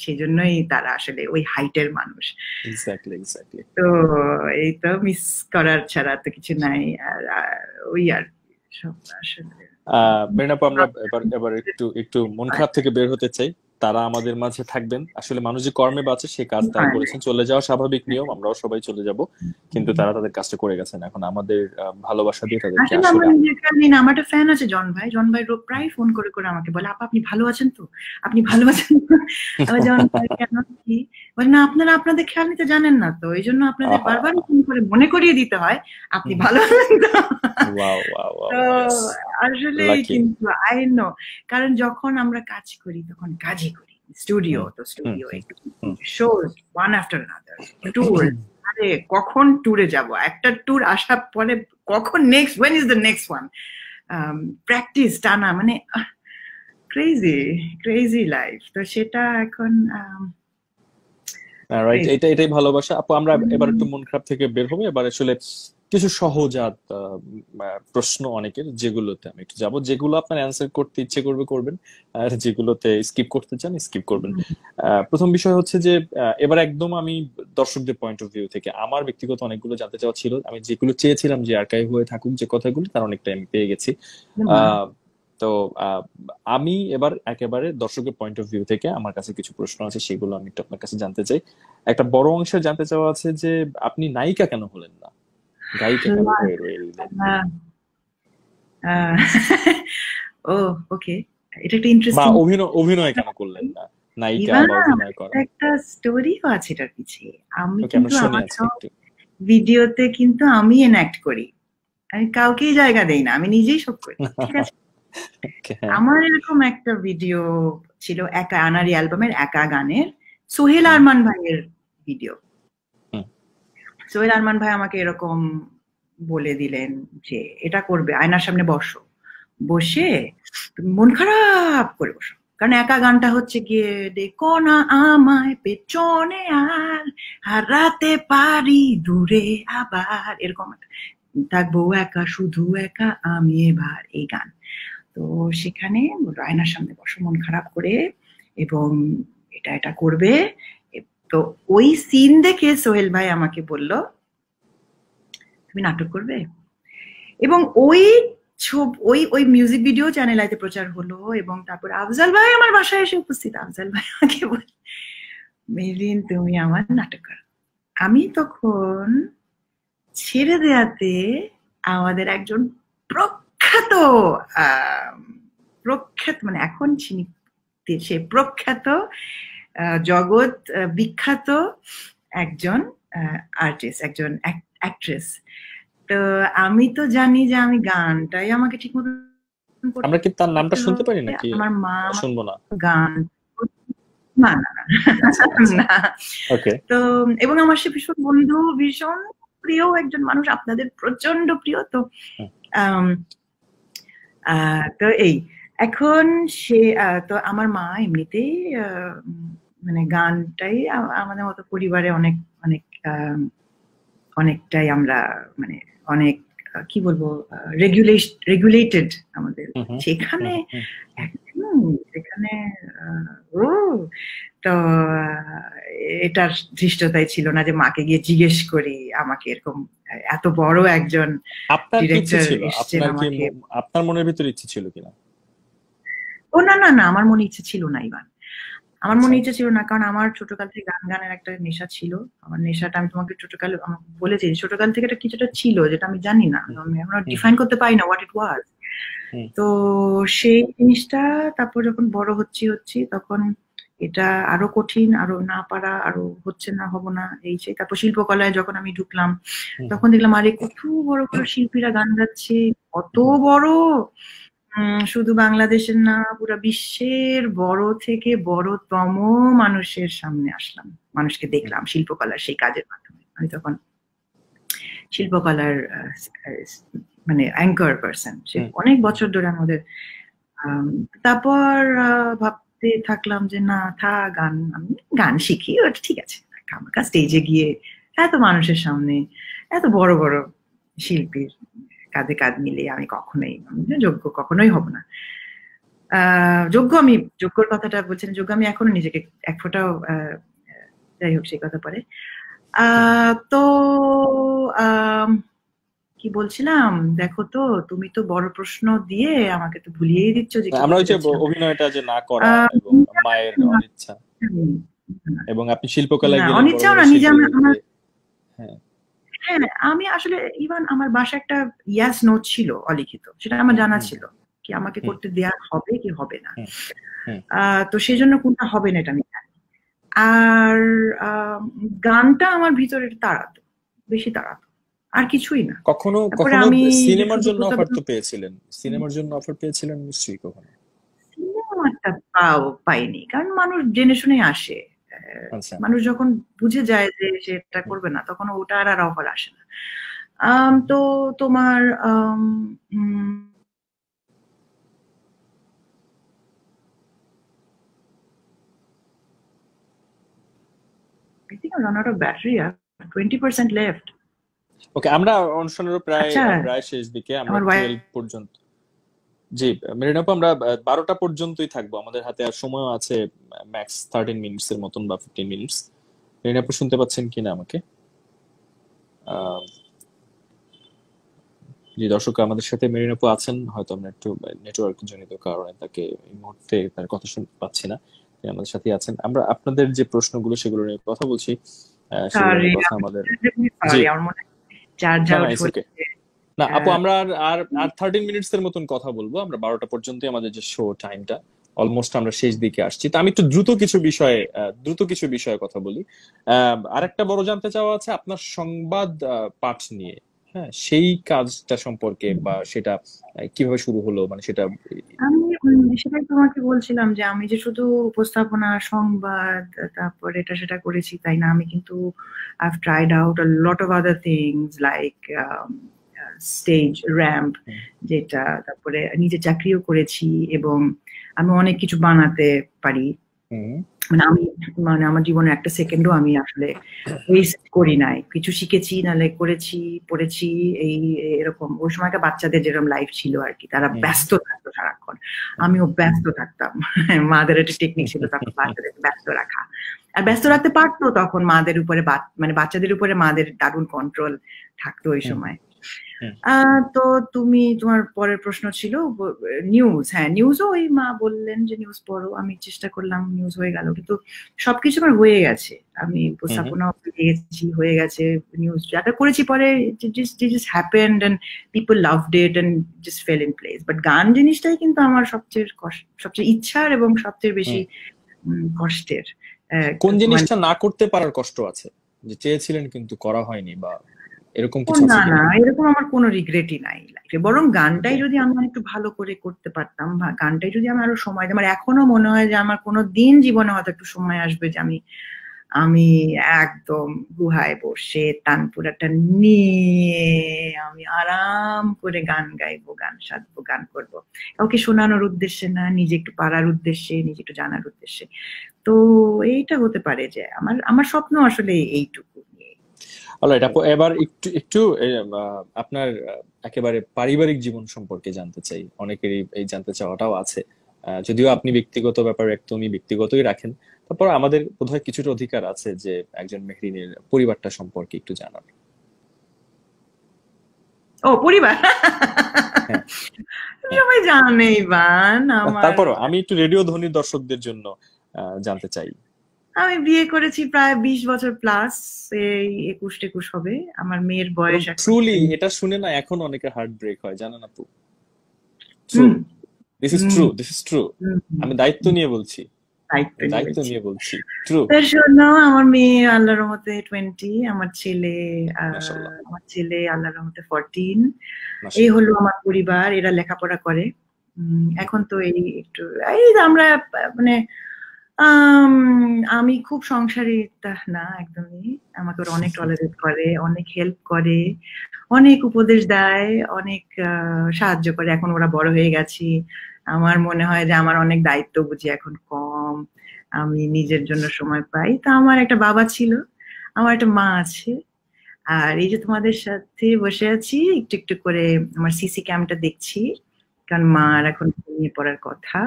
সেই জন্যই তারা আসলে ওই হাইটের মানুষ। তো এই তো মিস করার ছাড়া তো কিছু নাই। আর ওই আর সব আসলে। বেনাপু আমরা এবার এবার একটু একটু মন খারাপ থেকে বের হতে চাই। তারা আমাদের মাঝে থাকবেন। আসলে মানুষ যে কর্মে বাঁচে সে কাজ তারা করেছেন। চলে যাওয়া স্বাভাবিক নিয়ম আমরাও সবাই চলে যাব। কিন্তু তারা তাদের কাজটা করে গেছেন। এখন আমাদের ভালোবাসা দিয়ে তাদেরকে আসলে আমার আমার একটা ফ্যান আছে জন ভাই। জন ভাই প্রায় ফোন করে করে আমাকে বলে আপা আপনি ভালো আছেন তো? আপনি ভালো আছেন আমি জন ভাই কেন কি? বলে না আপনারা আপনাদের খেয়াল নিতে জানেন না তো। এই জন্য আপনাদের বারবার ফোন করে মনে করিয়ে দিতে হয় আপনি ভালো আছেন তো? আসলে কিন্তু আই নো কারণ যখন আমরা কাজ করি তখন কাজই স্টুডিও তো studio show one after another tour আরে কখন ট্যুরে যাব? একটা ট্যুর আসার পরে কখন next when is the next one practice টানা মানে ক্রেজি ক্রেজি লাইফ তো সেটা এখন রাইট এটা এটাই ভালোবাসা। আপু আমরা এবার একটু মন খারাপ থেকে বের হব। এবার আসলে কিছু সহজাত প্রশ্ন অনেকের যেগুলোতে আমি একটু যাব। যেগুলো আপনার অ্যান্সার করতে ইচ্ছে করবে করবেন। আর যেগুলোতে স্কিপ করতে চান স্কিপ করবেন। প্রথম বিষয় হচ্ছে যে এবার একদম আমি দর্শকদের পয়েন্ট অফ ভিউ থেকে আমার ব্যক্তিগত অনেকগুলো জানতে চাওয়া ছিল। আমি যেগুলো চেয়েছিলাম যে আর্কাইভ হয়ে থাকুক যে কথাগুলো তার অনেকটা আমি পেয়ে গেছি। তো আমি এবার একেবারে দর্শকের পয়েন্ট অফ ভিউ থেকে আমার কাছে কিছু প্রশ্ন আছে সেগুলো আমি একটু আপনার কাছে জানতে চাই। একটা বড় অংশে জানতে চাওয়া আছে যে আপনি নায়িকা কেন হলেন না? রইলেন ও ওকে এটা একটা ইন্টারেস্টিং বা অভিনয় অভিনয় কেন করলেন? না নায়িকা বা অভিনয় করা? একটা স্টোরিও আছে এটার পিছিয়ে আমি কিন্তু আমার ভিডিওতে কিন্তু আমি এনঅ্যাক্ট করি। আমি কাউকেই জায়গা দেই না আমি নিজেই সব করি ঠিক আছে? হ্যাঁ। আমার এরকম একটা ভিডিও ছিল একা আনারি অ্যালবামের একা গানের সোহেল আরমান ভাইয়ের ভিডিও। সোহেল আরমান ভাই আমাকে এরকম বলে দিলেন যে, এটা করবে, আয়নার সামনে বসো। বসে মন খারাপ করে বসো। কারণ একা গানটা হচ্ছে গিয়ে, দেখো না আমায় পেছনে আর হারাতে পারি দূরে আবার। এরকম থাকব একা, শুধু একা, আমি এবার। এই গান। তো সেখানে আয়নার সামনে বসো, মন খারাপ করে, এবং এটা এটা করবে। তো ওই সিন দেখে সোহেল ভাই আমাকে বলল, তুমি নাটক করবে? এবং ওই ছব, ওই ওই মিউজিক ভিডিও চ্যানেল আইতে প্রচার হলো এবং তারপর আফজাল ভাই আমার বাসায় এসে উপস্থিত। আফজাল ভাই আমাকে বল মেরিন, তুমি আমার নাটক করো। আমি তখন ছেড়ে দেয়াতে আমাদের একজন প্রখ্যাত প্রখ্যাত মানে এখন চিনি সে প্রখ্যাত জগৎ বিখ্যাত একজন আর্টিস্ট একজন অ্যাক্ট্রেস তো আমি তো জানি যে আমি গানটাই আমাকে ঠিক মতো আমরা কি তার নামটা শুনতে পারি নাকি? আমার মা শুনব না। গান না না। না, না। ওকে তো এবং আমার সে ভীষণ বন্ধু ভীষণ প্রিয় একজন মানুষ আপনাদের প্রচণ্ড প্রিয়। তো তো এই এখন সে তো আমার মা এমনিতেই মানে গানটাই আমাদের মতো পরিবারে অনেক অনেক অনেকটাই আমরা মানে অনেক কি বলব রেগুলেট রেগুলেটেড আমাদের। সেখানে সেখানে ও তো এটার ধৃষ্টতাই ছিল না যে মাকে গিয়ে জিজ্ঞেস করি আমাকে এরকম এত বড় একজন আপনার আপনার মনের ভিতরে ইচ্ছে ছিল কিনা? ও না না না আমার মনে ইচ্ছে ছিল না ইভান আমার মনে ইচ্ছে ছিল না কারণ আমার ছোটকাল থেকে গান গানের একটা নেশা ছিল। আমার নেশাটা আমি তোমাকে ছোটকালে বলেছি ছোটকাল থেকে এটা কিছুটা ছিল যেটা আমি জানি না। আমি এখন ডিফাইন করতে পারি না হোয়াট ইট ওয়াজ তো সেই জিনিসটা তারপর যখন বড় হচ্ছি হচ্ছি তখন এটা আরও কঠিন আরও না পারা আরও হচ্ছে না হব না এই সেই তারপর শিল্পকলায় যখন আমি ঢুকলাম তখন দেখলাম আরে কত বড় বড় শিল্পীরা গান গাচ্ছে কত বড়! শুধু বাংলাদেশের না পুরো বিশ্বের বড় থেকে বড়তম মানুষের সামনে আসলাম। মানুষকে দেখলাম শিল্পকলার সেই কাজের মাধ্যমে। আমি তখন শিল্পকলার মানে অ্যাঙ্কার পার্সন সে অনেক বছর ধরে আমাদের আম, তারপর ভাবতে থাকলাম যে না থা গান আমি গান শিখি ওটা ঠিক আছে। আমার স্টেজে গিয়ে এত মানুষের সামনে এত বড় বড় শিল্পীর কাঁধে কাঁধ মিলিয়ে আমি কখনোই যোগ্য কখনোই হব না। যোগ্য আমি যোগ্যর কথাটা বলছেন যোগ্য আমি এখনও নিজেকে এক ফোঁটাও যাই হোক সেই কথা পরে। তো কি বলছিলাম? দেখো তো তুমি তো বড় প্রশ্ন দিয়ে আমাকে তো ভুলিয়েই দিচ্ছ যে আমরা চাচ্ছিলাম। অভিনয়টা যে না করা এবং মায়ের অনিচ্ছা। এবং আপনি শিল্পকলায় গেলে না, নিজে আমার- হ্যাঁ। হ্যাঁ আমি আসলে ইভান আমার বাসায় একটা ইয়াস নোট ছিল অলিখিত। সেটা আমার জানা ছিল কি আমাকে করতে দেয়া হবে কি হবে না। তো সেই জন্য কোনটা হবে না এটা আমি জানি। আর গানটা আমার ভিতরে তাড়াতো বেশি তাড়াতো। আর কিছুই না। কখনো কখনো আমি সিনেমার জন্য অফার তো পেয়েছিলেন। সিনেমার জন্য অফার পেয়েছিলেন নিশ্চয়ই কখনো? সিনেমাটা পাও পাইনি। কারণ মানুষ জেনে শুনে আসে। মানুষ যখন বুঝে যায় যে সে এটা করবে না তখন ওটা আর আর অফার আসে না তো তোমার আম, উম, I think I run out of battery. I 20% left. ওকে আমরা অনুষ্ঠানেরও প্রায় আচ্ছা। প্রায় শেষ দিকে আমার পর্যন্ত জি মেরিনাপু আমরা বারোটা পর্যন্তই থাকব। আমাদের হাতে আর সময় আছে ম্যাক্স থার্টিন মিনিটস এর মতন বা ফিফটিন মিনিটস। মেরিনাপু শুনতে পাচ্ছেন কিনা আমাকে? জি দর্শক আমাদের সাথে মেরিনাপু আছেন। হয়তো আমরা একটু নেটওয়ার্ক জনিত কারণে তাকে এই মুহূর্তে তার কথা শুনতে পাচ্ছি না। আমাদের সাথে আছেন। আমরা আপনাদের যে প্রশ্নগুলো সেগুলো নিয়ে কথা বলছি সেগুলো কথা আমাদের হয় না. না আপু আমরা আর আর থার্টিন মিনিটস এর মতন কথা বলব। আমরা বারোটা পর্যন্তই আমাদের যে শো টাইমটা অলমোস্ট আমরা শেষ দিকে আসছি। তো আমি একটু দ্রুত কিছু বিষয়ে দ্রুত কিছু বিষয়ে কথা বলি। আরেকটা বড় জানতে চাওয়া আছে আপনার সংবাদ পাঠ নিয়ে। হ্যাঁ সেই কাজটা সম্পর্কে বা সেটা কীভাবে শুরু হলো? মানে সেটা আমি সেটাই তোমাকে বলছিলাম যে আমি যে শুধু উপস্থাপনা সংবাদ তারপর এটা সেটা করেছি তাই না? আমি কিন্তু I've tried out a lot of other things like stage ramp যেটা তারপরে নিজে চাকরিও করেছি এবং আমি অনেক কিছু বানাতে পারি। মানে আমি মানে আমার জীবনে একটা সেকেন্ডও আমি আসলে ওয়েস্ট করি নাই। কিছু শিখেছি নাহলে করেছি পড়েছি এই এরকম। ওই সময়কার বাচ্চাদের যেরকম লাইফ ছিল আর কি তারা ব্যস্ত থাকতো সারাক্ষণ। আমিও ব্যস্ত থাকতাম। মাদের একটা টেকনিক ছিল তারপর বাচ্চাদেরকে ব্যস্ত রাখা। আর ব্যস্ত রাখতে পারতো তখন মাদের উপরে মানে বাচ্চাদের উপরে মাদের দারুণ কন্ট্রোল থাকতো ওই সময়। তো তুমি তোমার পরের প্রশ্ন ছিল নিউজ হ্যাঁ নিউজও ওই মা বললেন যে নিউজ পড়ো। আমি চেষ্টা করলাম নিউজ হয়ে গেল কিন্তু সবকিছু আমার হয়ে গেছে। আমি উপস্থাপনাও পেয়ে গেছি হয়ে গেছে নিউজ যাটা করেছি পরে just happened and people loved it and just fell in place but গান জিনিসটাই কিন্তু আমার সবচেয়ে কষ্ট- সবচেয়ে ইচ্ছার এবং সবচেয়ে বেশি কষ্টের কোন জিনিসটা না করতে পারার কষ্ট আছে? যে চেয়েছিলেন কিন্তু করা হয়নি বা এরকম কিছু না না এরকম আমার কোনো রিগ্রেটই নাই লাইফে বরং গানটাই যদি আমি একটু ভালো করে করতে পারতাম বা গানটাই যদি আমি আরও সময় আমার এখনও মনে হয় যে আমার কোনো দিন জীবনে হয়তো একটু সময় আসবে যে আমি আমি একদম গুহায় বসে তানপুরাটা নিয়ে আমি আরাম করে গান গাইবো গান সাধবো গান করব। কাউকে শোনানোর উদ্দেশ্যে না নিজে একটু পারার উদ্দেশ্যে নিজে একটু জানার উদ্দেশ্যে। তো এইটা হতে পারে যে আমার আমার স্বপ্ন আসলে এইটুকু। অলরাইট আপু এবার একটু একটু আপনার একেবারে পারিবারিক জীবন সম্পর্কে জানতে চাই। অনেকেরই এই জানতে চাওয়াটাও আছে। যদিও আপনি ব্যক্তিগত ব্যাপার একদমই ব্যক্তিগতই রাখেন। তারপর আমাদের বোধহয় কিছুটা অধিকার আছে যে একজন মেহরিনের পরিবারটা সম্পর্কে একটু জানার। ও পরিবার? হ্যাঁ। সবাই জানে ইভান আমার। তারপরও আমি একটু রেডিও ধ্বনির দর্শকদের জন্য আহ, জানতে চাই। আমি বিয়ে করেছি প্রায় বিশ বছর প্লাস এই একুশ টেকুশ হবে। আমার মেয়ের বয়স ট্রুলি এটা শুনে না এখন অনেকে হার্ট ব্রেক হয় জানেন আপু? This is true this is true আমি দায়িত্ব নিয়ে বলছি। দায়িত্ব নিয়ে বলছি। ট্রু তার জন্য আমার মেয়ে আল্লাহর রহমতে টোয়েন্টি আমার ছেলে আমার ছেলে আল্লাহর রহমতে ফোরটিন এই হলো আমার পরিবার এরা লেখাপড়া করে। এখন তো এই একটু এই আমরা মানে আম, খুব সংসারী তা না একদমই। আমাকে ওরা অনেক টলারেট করে অনেক হেল্প করে অনেক উপদেশ দেয় অনেক সাহায্য করে। এখন ওরা বড় হয়ে গেছি। আমার মনে হয় যে আমার অনেক দায়িত্ব বুঝি এখন কম। আমি নিজের জন্য সময় পাই। তা আমার একটা বাবা ছিল আমার একটা মা আছে। আর এই যে তোমাদের সাথে বসে আছি একটু একটু করে আমার সিসি ক্যামটা দেখছি। কারণ মা আর এখন ঘুমিয়ে পড়ার কথা।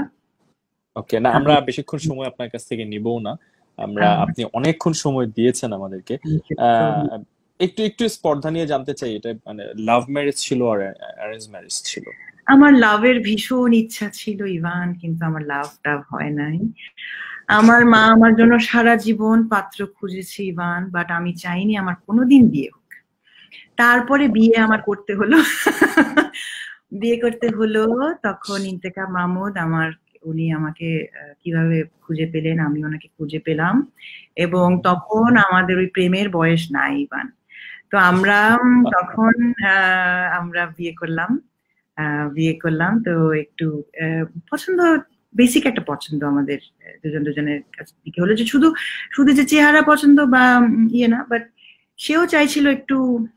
ওকে না আমরা বেশিক্ষণ সময় আপনার কাছ থেকে নিবও না। আমরা হ্যাঁ। আপনি অনেকক্ষণ সময় দিয়েছেন আমাদেরকে। একটু একটু স্পর্ধা নিয়ে জানতে চাই এটা মানে লাভ ম্যারেজ ছিল আর অ্যারেঞ্জ ম্যারেজ ছিল। আমার লাভের ভীষণ ইচ্ছা ছিল ইভান কিন্তু আমার লাভ টাভ হয় নাই। আমার মা আমার জন্য সারা জীবন পাত্র খুঁজেছে ইভান বাট আমি চাইনি আমার কোনোদিন বিয়ে হোক। তারপরে বিয়ে আমার করতে হলো। বিয়ে করতে হলো তখন ইন্তেকা মাহমুদ আমার উনি আমাকে কীভাবে খুঁজে পেলেন আমি ওনাকে খুঁজে পেলাম। এবং তখন আমাদের ওই প্রেমের বয়স নাই ইভান। তো আমরা উম, তখন আমরা বিয়ে করলাম বিয়ে করলাম। তো একটু পছন্দ বেসিক একটা পছন্দ আমাদের দুজন দুজনের কাছ থেকে। হলো যে শুধু শুধু যে চেহারা পছন্দ বা ইয়ে না বাট সেও চাইছিল একটু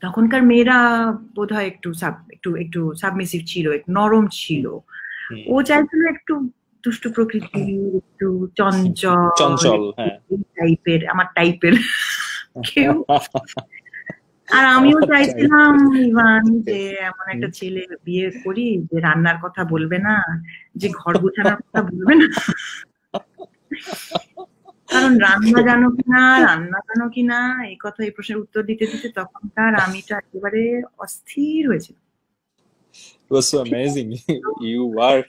তখনকার মেয়েরা বোধহয় একটু সাব একটু একটু সাবমিসিভ ছিল একটু নরম ছিল। ও চাইছিল একটু দুষ্টু প্রকৃতির একটু চঞ্চল চঞ্চল হ্যাঁ। টাইপের আমার টাইপের কেউ। আর আমিও চাইছিলাম ইভান যে এমন একটা ছেলে বিয়ে করি যে রান্নার কথা বলবে না যে ঘর গোছানোর কথা বলবে না। কারণ রান্না জানো কিনা রান্না জানো কিনা এই কথা এই প্রশ্নের উত্তর দিতে দিতে তখনকার আমিটা একেবারে অস্থির হয়েছিল। It was so amazing. You are.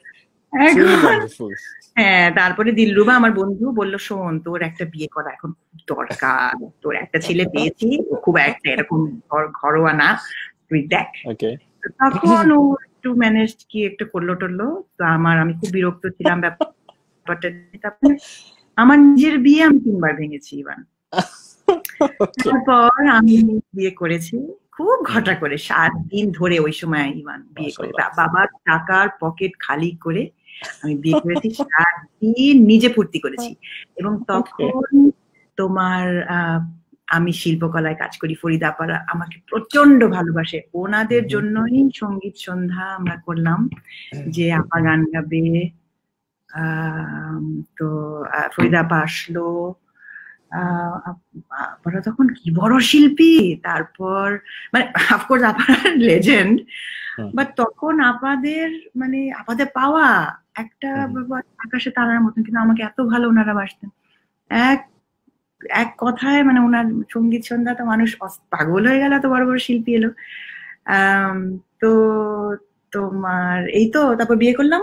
হ্যাঁ তারপরে দিলরুবা আমার বন্ধু বলল শোন তোর একটা বিয়ে করা এখন দরকার। তোর একটা ছেলে পেয়েছি খুব একটা এরকম ঘরোয়া না। তুই দেখ। তখন ও একটু ম্যানেজ কি একটু করল টরলো। তো আমার আমি খুব বিরক্ত ছিলাম ব্যাপারটা। তারপরে আমার নিজের বিয়ে আমি তিনবার ভেঙেছি ইভান। তারপর আমি বিয়ে করেছি। খুব ঘটা করে সাত দিন ধরে ওই সময় ইভান বিয়ে করে। বাবার টাকার পকেট খালি করে আমি বিয়ে করেছি সাত দিন নিজে ফুর্তি করেছি। এবং তখন তোমার আমি শিল্পকলায় কাজ করি ফরিদাপাড়া আমাকে প্রচণ্ড ভালোবাসে। ওনাদের জন্যই সংগীত সন্ধ্যা আমরা করলাম যে আপা গান গাবে তো আহ, ফরিদা আপা আসলো আহ, আপ- তখন কি বড় শিল্পী তারপর মানে অফকোর্স আপারা লেজেন্ড। বাট তখন আপাদের মানে আপাদের পাওয়া একটা। আকাশে তারার মতন কিন্তু আমাকে এত ভালো ওনারা বাসতেন এক এক কথায় মানে ওনার সংগীত সন্ধ্যা তো মানুষ পাগল হয়ে গেল এত বড় বড় শিল্পী এলো তো তোমার এই তো তারপর বিয়ে করলাম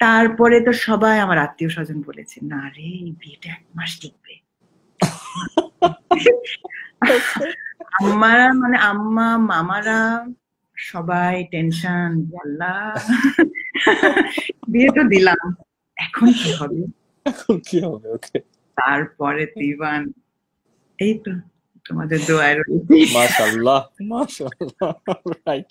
তারপরে তো সবাই আমার আত্মীয় স্বজন বলেছে না রে বিয়েটা এক মাস টিকবে আমারা মানে আম্মা মামারা সবাই টেনশন আল্লাহ বিয়ে তো দিলাম। এখন কি হবে? এখন কি হবে? ওকে তারপরে দিবান এই তো। তোমাদের দোয়ায় মাশাআল্লাহ মাশাআল্লাহ রাইট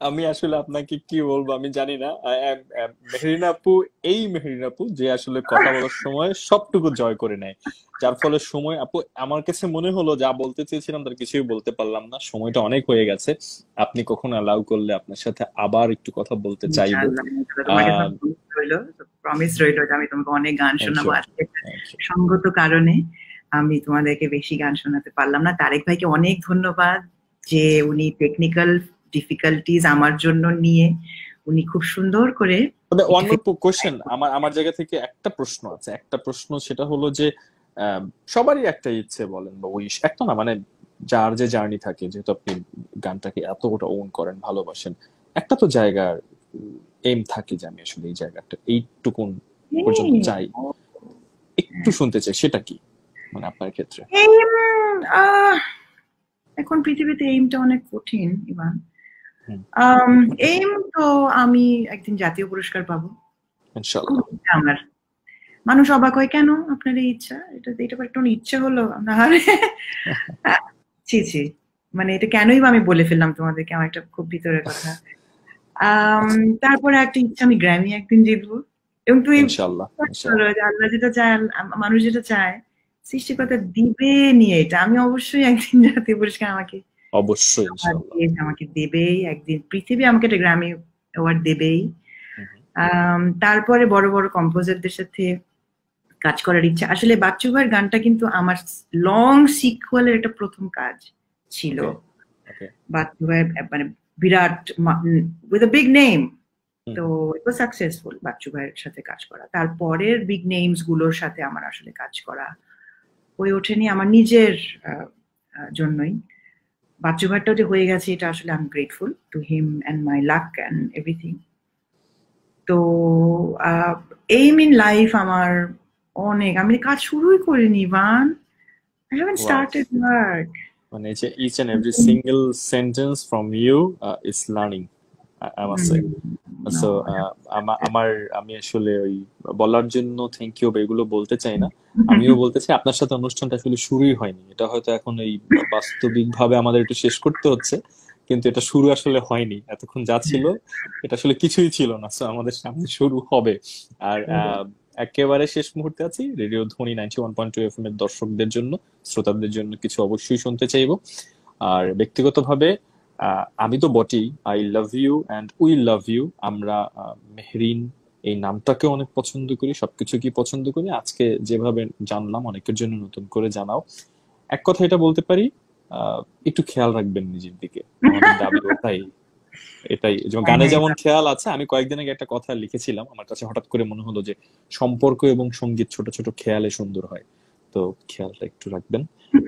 আমি আসলে আপনাকে কি বলব আমি জানি না। আ- আ- আ- মেহরিন আপু এই মেহরিন আপু যে আসলে কথা বলার সময় সবটুকু জয় করে নেয়। যার ফলে সময় আপু আমার কাছে মনে হলো যা বলতে চেয়েছিলাম তার কিছুই বলতে পারলাম না। সময়টা অনেক হয়ে গেছে। আপনি কখন অ্যালাউ করলে আপনার সাথে আবার একটু কথা বলতে চাইব। প্রমিস রইল যে আমি তোমাকে অনেক গান শোনাবো আজকে। সঙ্গত কারণে। আমি তোমাদেরকে বেশি গান শোনাতে পারলাম না। তারেক ভাইকে অনেক ধন্যবাদ যে উনি টেকনিক্যাল ডিফিকাল্টিজ আমার জন্য নিয়ে। উনি খুব সুন্দর করে তবে ওয়ান মোর কোশ্চেন আমার আমার জায়গা থেকে একটা প্রশ্ন আছে। একটা প্রশ্ন সেটা হলো যে সবারই একটা ইচ্ছে বলেন বা উইশ একটা না মানে যার যে জার্নি থাকে যেহেতু আপনি গানটাকে এতটা ওন করেন ভালোবাসেন একটা তো জায়গার এম থাকে যে আমি আসলে এই জায়গাটা এইটুকুন পর্যন্ত যাই। একটু শুনতে চাই সেটা কি? মানে আপনার ক্ষেত্রে? এইম এখন পৃথিবীতে এইমটা অনেক কঠিন ইমান। এইম তো আমি একদিন জাতীয় পুরস্কার পাবো। আমার। মানুষ অবাক হয় কেন? আপনার এই ইচ্ছা? এটা এটা একটা ইচ্ছা হলো না ছি ছি। মানে এটা কেনই বা আমি বলে ফেললাম তোমাদেরকে? আমার একটা খুব ভিতরের কথা। তারপরে একটা ইচ্ছা আমি গ্র্যামি একদিন জিতবো। এবং তুই আল্লাহ যেটা চায় মানুষ যেটা চায় সৃষ্টিকর্তা দিবে নিয়ে এটা। আমি অবশ্যই একদিন জাতীয় পুরস্কার আমাকে অবশ্যই আমাকে দেবেই একদিন পৃথিবী আমাকে একটা গ্র্যামি অ্যাওয়ার্ড দেবেই। তারপরে বড় বড় কম্পোজারদের সাথে কাজ করার ইচ্ছা। আসলে বাচ্চু ভাইয়ের গানটা কিন্তু আমার লং সিকুয়ালের একটা প্রথম কাজ ছিল। বাচ্চু ভাইয়ের মানে বিরাট উইথ বিগ নেম তো ইট ওয়াজ সাকসেসফুল বাচ্চু ভাইয়ের সাথে কাজ করা। তারপরের বিগ নেমসগুলোর সাথে আমার আসলে কাজ করা। হয়ে ওঠেনি আমার নিজের জন্যই। বাচ্চু ভাইটা যে হয়ে গেছে এটা আসলে I am grateful to him and my luck and everything তো এইম ইন লাইফ আমার অনেক। আমি কাজ শুরুই করিনি but I haven't Wow. Started work মানে যে each and every single sentence from you is learning I must say so আমার আমি আসলে ওই বলার জন্য থ্যাংক ইউ এগুলো বলতে চাই না। আমিও বলতে চাই আপনার সাথে অনুষ্ঠানটা আসলে শুরুই হয়নি। এটা হয়তো এখন এই বাস্তবিক ভাবে আমাদের একটু শেষ করতে হচ্ছে কিন্তু এটা শুরু আসলে হয়নি। এতক্ষণ যা ছিল এটা আসলে কিছুই ছিল না। সো আমাদের সামনে শুরু হবে। আর আহ, একেবারে শেষ মুহূর্তে আছি radio Dhwani ninety one point two F M এর দর্শকদের জন্য শ্রোতাদের জন্য কিছু অবশ্যই শুনতে চাইব। আর ব্যক্তিগতভাবে আমি তো বটেই। I love you and we love you আমরা মেহরিন এই নামটাকে অনেক পছন্দ করি সবকিছু কি পছন্দ করি? আজকে যেভাবে জানলাম অনেকের জন্য নতুন করে জানাও। এক কথা এটা বলতে পারি একটু খেয়াল রাখবেন নিজের দিকে। এটাই। যেমন গানে যেমন খেয়াল আছে আমি কয়েকদিন আগে একটা কথা লিখেছিলাম আমার কাছে হঠাৎ করে মনে হলো যে সম্পর্ক এবং সংগীত ছোট ছোট খেয়ালে সুন্দর হয়। তো খেয়ালটা একটু রাখবেন।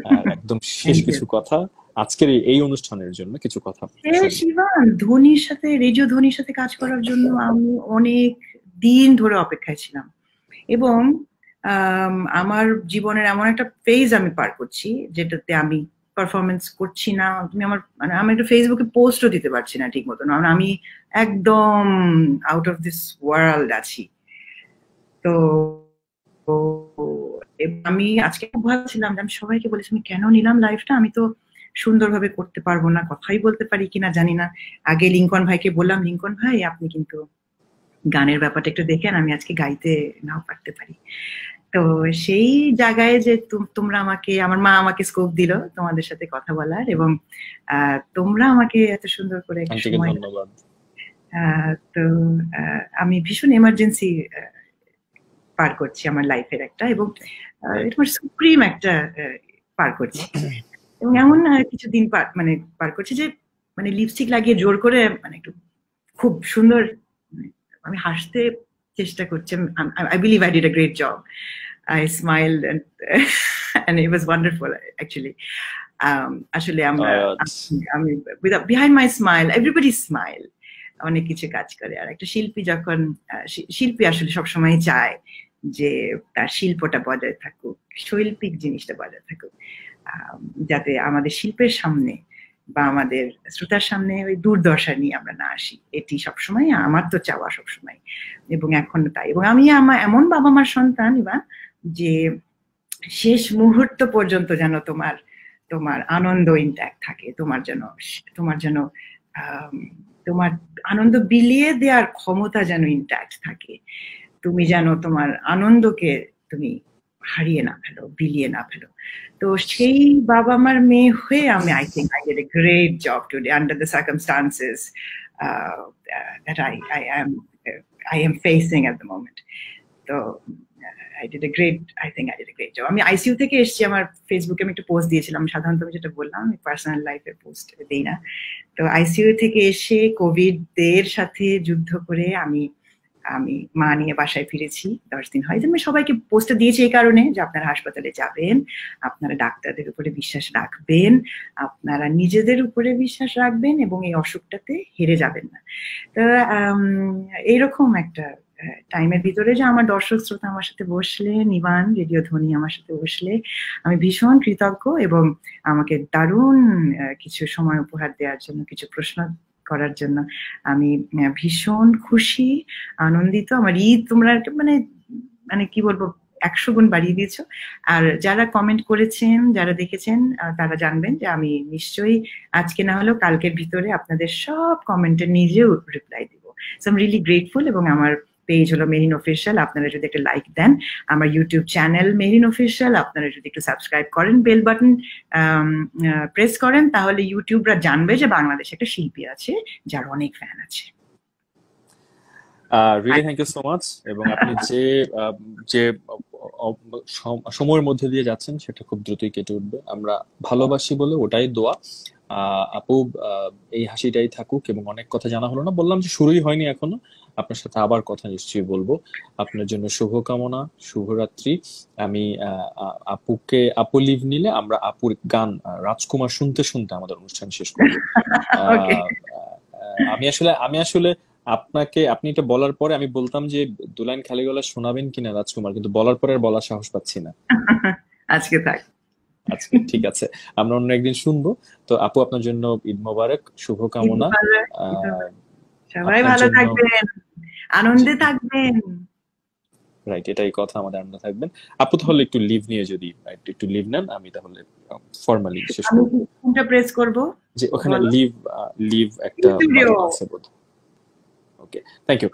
আর একদম শেষ কিছু কথা। আজকের এই- অনুষ্ঠানের জন্য কিছু কথা শিবান ধোনির সাথে রেডিও ধোনির সাথে কাজ করার জন্য আমি অনেক দিন ধরে অপেক্ষায় ছিলাম। এবং আম, আমার জীবনের এমন একটা ফেজ আমি পার করছি যেটাতে আমি পারফরমেন্স করছি না। তুমি আমার মানে আমি একটু ফেসবুকে পোস্টও দিতে পারছি না ঠিক মতন আমি একদম আউট অফ দিস ওয়ার্ল্ড আছি। তো তো আমি আজকে খুব ভাবছিলাম যে আমি সবাইকে বলেছি আমি কেন নিলাম লাইফটা আমি তো সুন্দরভাবে করতে পারব না কথাই বলতে পারি কিনা জানি না। আগে লিঙ্কন ভাইকে বললাম লিঙ্কন ভাই আপনি কিন্তু গানের ব্যাপারটা একটু দেখেন আমি আজকে গাইতে নাও পারতে পারি। তো সেই জায়গায় যে তুম- তোমরা আমাকে আমার মা আমাকে স্কোপ দিল তোমাদের সাথে কথা বলার এবং আহ, তোমরা আমাকে এত সুন্দর করে সময় তো আমি ভীষণ এমার্জেন্সি পার করছি আমার লাইফের একটা এবং আহ, এটা আমার সুপ্রিম একটা পার করছি। এবং এমন কিছুদিন পার মানে পার করছি যে মানে লিপস্টিক লাগিয়ে জোর করে মানে একটু খুব সুন্দর মানে আমি হাসতে চেষ্টা করছি। I believe I did a great job I smile and it was wonderful actually. Um, আসলে আমরা আচ্ছা। আমি behind my smile everybody smile অনেক কিছু কাজ করে। আর একটা শিল্পী যখন শিল্পী আসলে সবসময় চায় যে তার শিল্পটা বজায় থাকুক শৈল্পিক জিনিসটা বজায় থাকুক। যাতে আমাদের শিল্পের সামনে বা আমাদের শ্রোতার সামনে ওই দুর্দশা নিয়ে আমরা না আসি। এটি সবসময় আমার তো চাওয়া সবসময়। এবং এখন তাই। এবং আমি আমার এমন বাবা মার সন্তান বা যে শেষ মুহূর্ত পর্যন্ত যেন তোমার তোমার আনন্দ ইন্ট্যাক্ট থাকে। তোমার যেন তোমার যেন তোমার আনন্দ বিলিয়ে দেওয়ার ক্ষমতা যেন ইন্ট্যাক্ট থাকে। তুমি যেন তোমার আনন্দকে তুমি হারিয়ে না ফেলো, বিলিয়ে না ফেলো। তো সেই বাবা মার মেয়ে হয়ে আমি I think I did a great job today under the circumstances that I I am I am facing at the moment তো I did a great I think I did a great job আমি ICU থেকে এসেছি, আমার ফেসবুকে আমি একটা post দিয়েছিলাম। সাধারণত আমি যেটা বললাম, আমি পার্সোনাল লাইফের পোস্ট দিই না। তো আইসিইউ থেকে এসে কোভিড এর সাথে যুদ্ধ করে আমি আমি মা নিয়ে বাসায় ফিরেছি, দশ দিন হয় আমি সবাইকে পোস্টে দিয়েছি এই কারণে যে আপনারা হাসপাতালে যাবেন, আপনারা ডাক্তারদের উপরে বিশ্বাস রাখবেন, আপনারা নিজেদের উপরে বিশ্বাস রাখবেন এবং এই অসুখটাতে হেরে যাবেন না। তো এইরকম একটা টাইমের ভিতরে যে আমার দর্শক শ্রোতা আমার সাথে বসলে, নিবান, রেডিও ধ্বনি আমার সাথে বসলে, আমি ভীষণ কৃতজ্ঞ এবং আমাকে দারুণ কিছু সময় উপহার দেওয়ার জন্য, কিছু প্রশ্ন করার জন্য। আমি ভীষণ খুশি, আনন্দিত। আমার ঈদ তোমরা মানে মানে কি বলব, একশো গুণ বাড়িয়ে দিয়েছ। আর যারা কমেন্ট করেছেন, যারা দেখেছেন তারা জানবেন যে আমি নিশ্চয়ই আজকে না হলেও কালকের ভিতরে আপনাদের সব কমেন্টের নিজেও রিপ্লাই দিব। সো আম রিয়েলি গ্রেটফুল এবং আমার পেজ হলো মেরিন অফিসিয়াল আপনারা যদি একটা লাইক দেন আমার ইউটিউব চ্যানেল মেরিন অফিসিয়াল আপনারা যদি একটু সাবস্ক্রাইব করেন বেল বাটন প্রেস করেন তাহলে ইউটিউবরা জানবে যে বাংলাদেশে একটা শিল্পী আছে যার অনেক ফ্যান আছে। Really thank you so much এবং আপনি যে যে সময়ের মধ্যে দিয়ে যাচ্ছেন সেটা খুব দ্রুতই কেটে উঠবে। আমরা ভালোবাসি বলে ওটাই দোয়া। আপু এই হাসিটাই থাকুক এবং অনেক কথা জানা হলো না। বললাম যে শুরুই হয়নি এখনও। আপনার সাথে আবার কথা নিশ্চয়ই বলব। আপনার জন্য শুভকামনা শুভরাত্রি। আমি আপুকে আপু লিভ নিলে আমরা আপুর গান রাজকুমার শুনতে শুনতে আমাদের অনুষ্ঠান শেষ করব। আমি আসলে আমি আসলে আপনাকে আপনি এটা বলার পরে আমি বলতাম যে দুলাইন খালি গলা শোনাবেন কিনা রাজকুমার কিন্তু বলার পরে আর বলার সাহস পাচ্ছি না। আজকে থাক। আজকে ঠিক আছে। আমরা অন্য একদিন শুনব। তো আপু আপনার জন্য ঈদ মোবারক শুভকামনা। সবাই ভালো থাকবেন। আনন্দে থাকবেন। রাইট এটাই কথা আমাদের আমরা থাকবেন। আপু তাহলে একটু লিভ নিয়ে যদি একটু লিভ নেন আমি তাহলে ফর্মালি শেষ করব। কোনটা প্রেস করব? যে ওখানে। লিভ লিভ একটা আছে বোধ ওকে থ্যাংক ইউ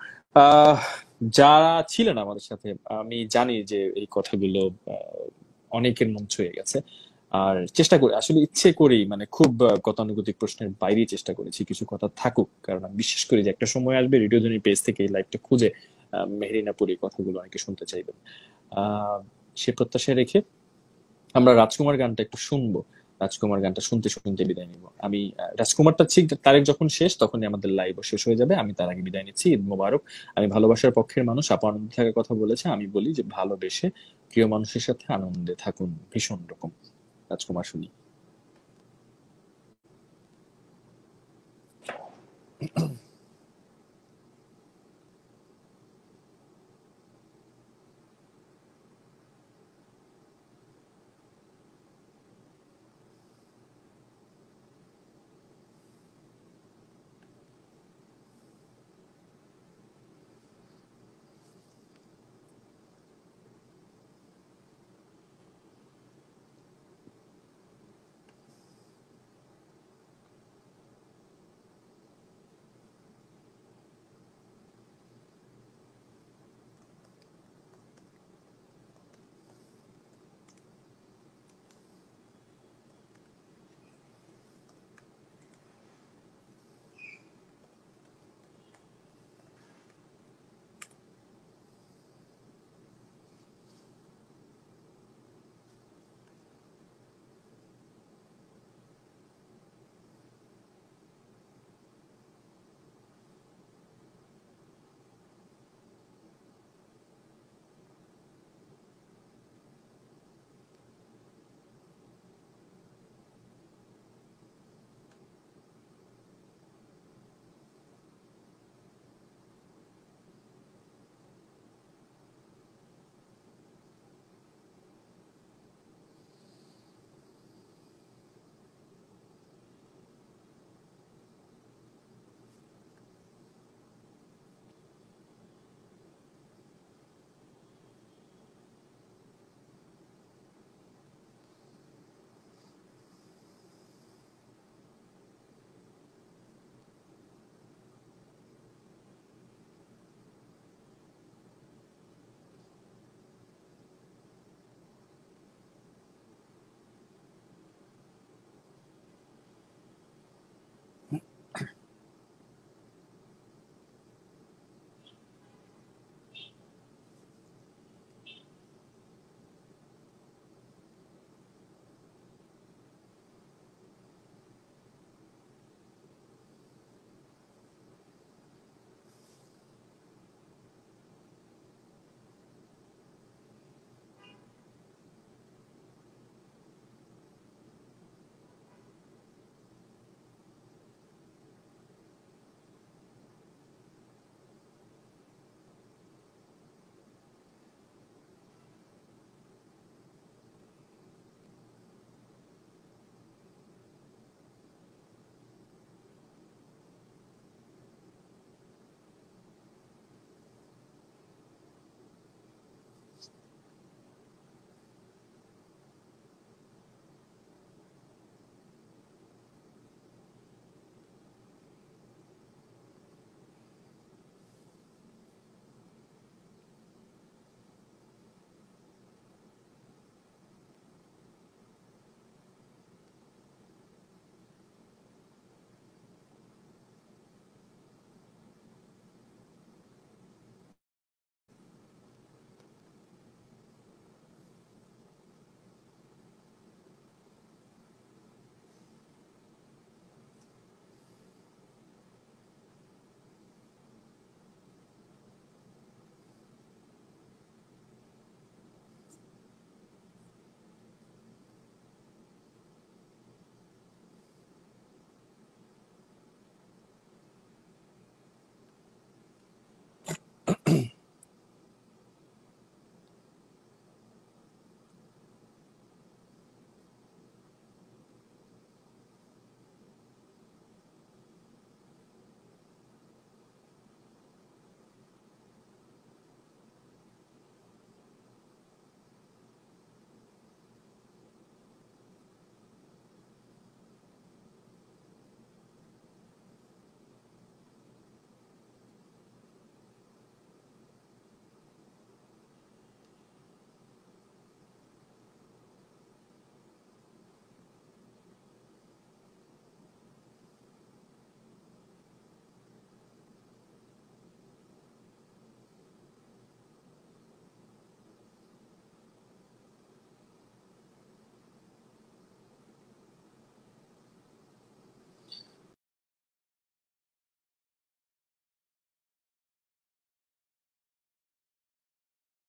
যারা ছিলেন আমাদের সাথে আমি জানি যে এই কথাগুলো অনেকের মন ছুঁয়ে গেছে। আর চেষ্টা করি আসলে ইচ্ছে করি মানে খুব গতানুগতিক প্রশ্নের বাইরে চেষ্টা করেছি কিছু কথা থাকুক। কারণ আমি বিশ্বাস করি যে একটা সময় আসবে রেডিও ধ্বনি পেজ থেকে এই লাইভটা খুঁজে মেহরিনাপুর কথাগুলো অনেকে শুনতে চাইবেন। আহ, সে প্রত্যাশায় রেখে আমরা রাজকুমার গানটা একটু শুনব। রাজকুমার গানটা শুনতে শুনতে বিদায় নিব। আমি রাজকুমারটা ঠিক তারিখ যখন শেষ, তখনই আমাদের লাইভ শেষ হয়ে যাবে। আমি তার আগে বিদায় নিচ্ছি। ঈদ মোবারক। আমি ভালোবাসার পক্ষের মানুষ। আপন থাকার কথা বলেছে। আমি বলি যে ভালোবেসে প্রিয় মানুষের সাথে আনন্দে থাকুন। ভীষণ রকম। রাজকুমার শুনি।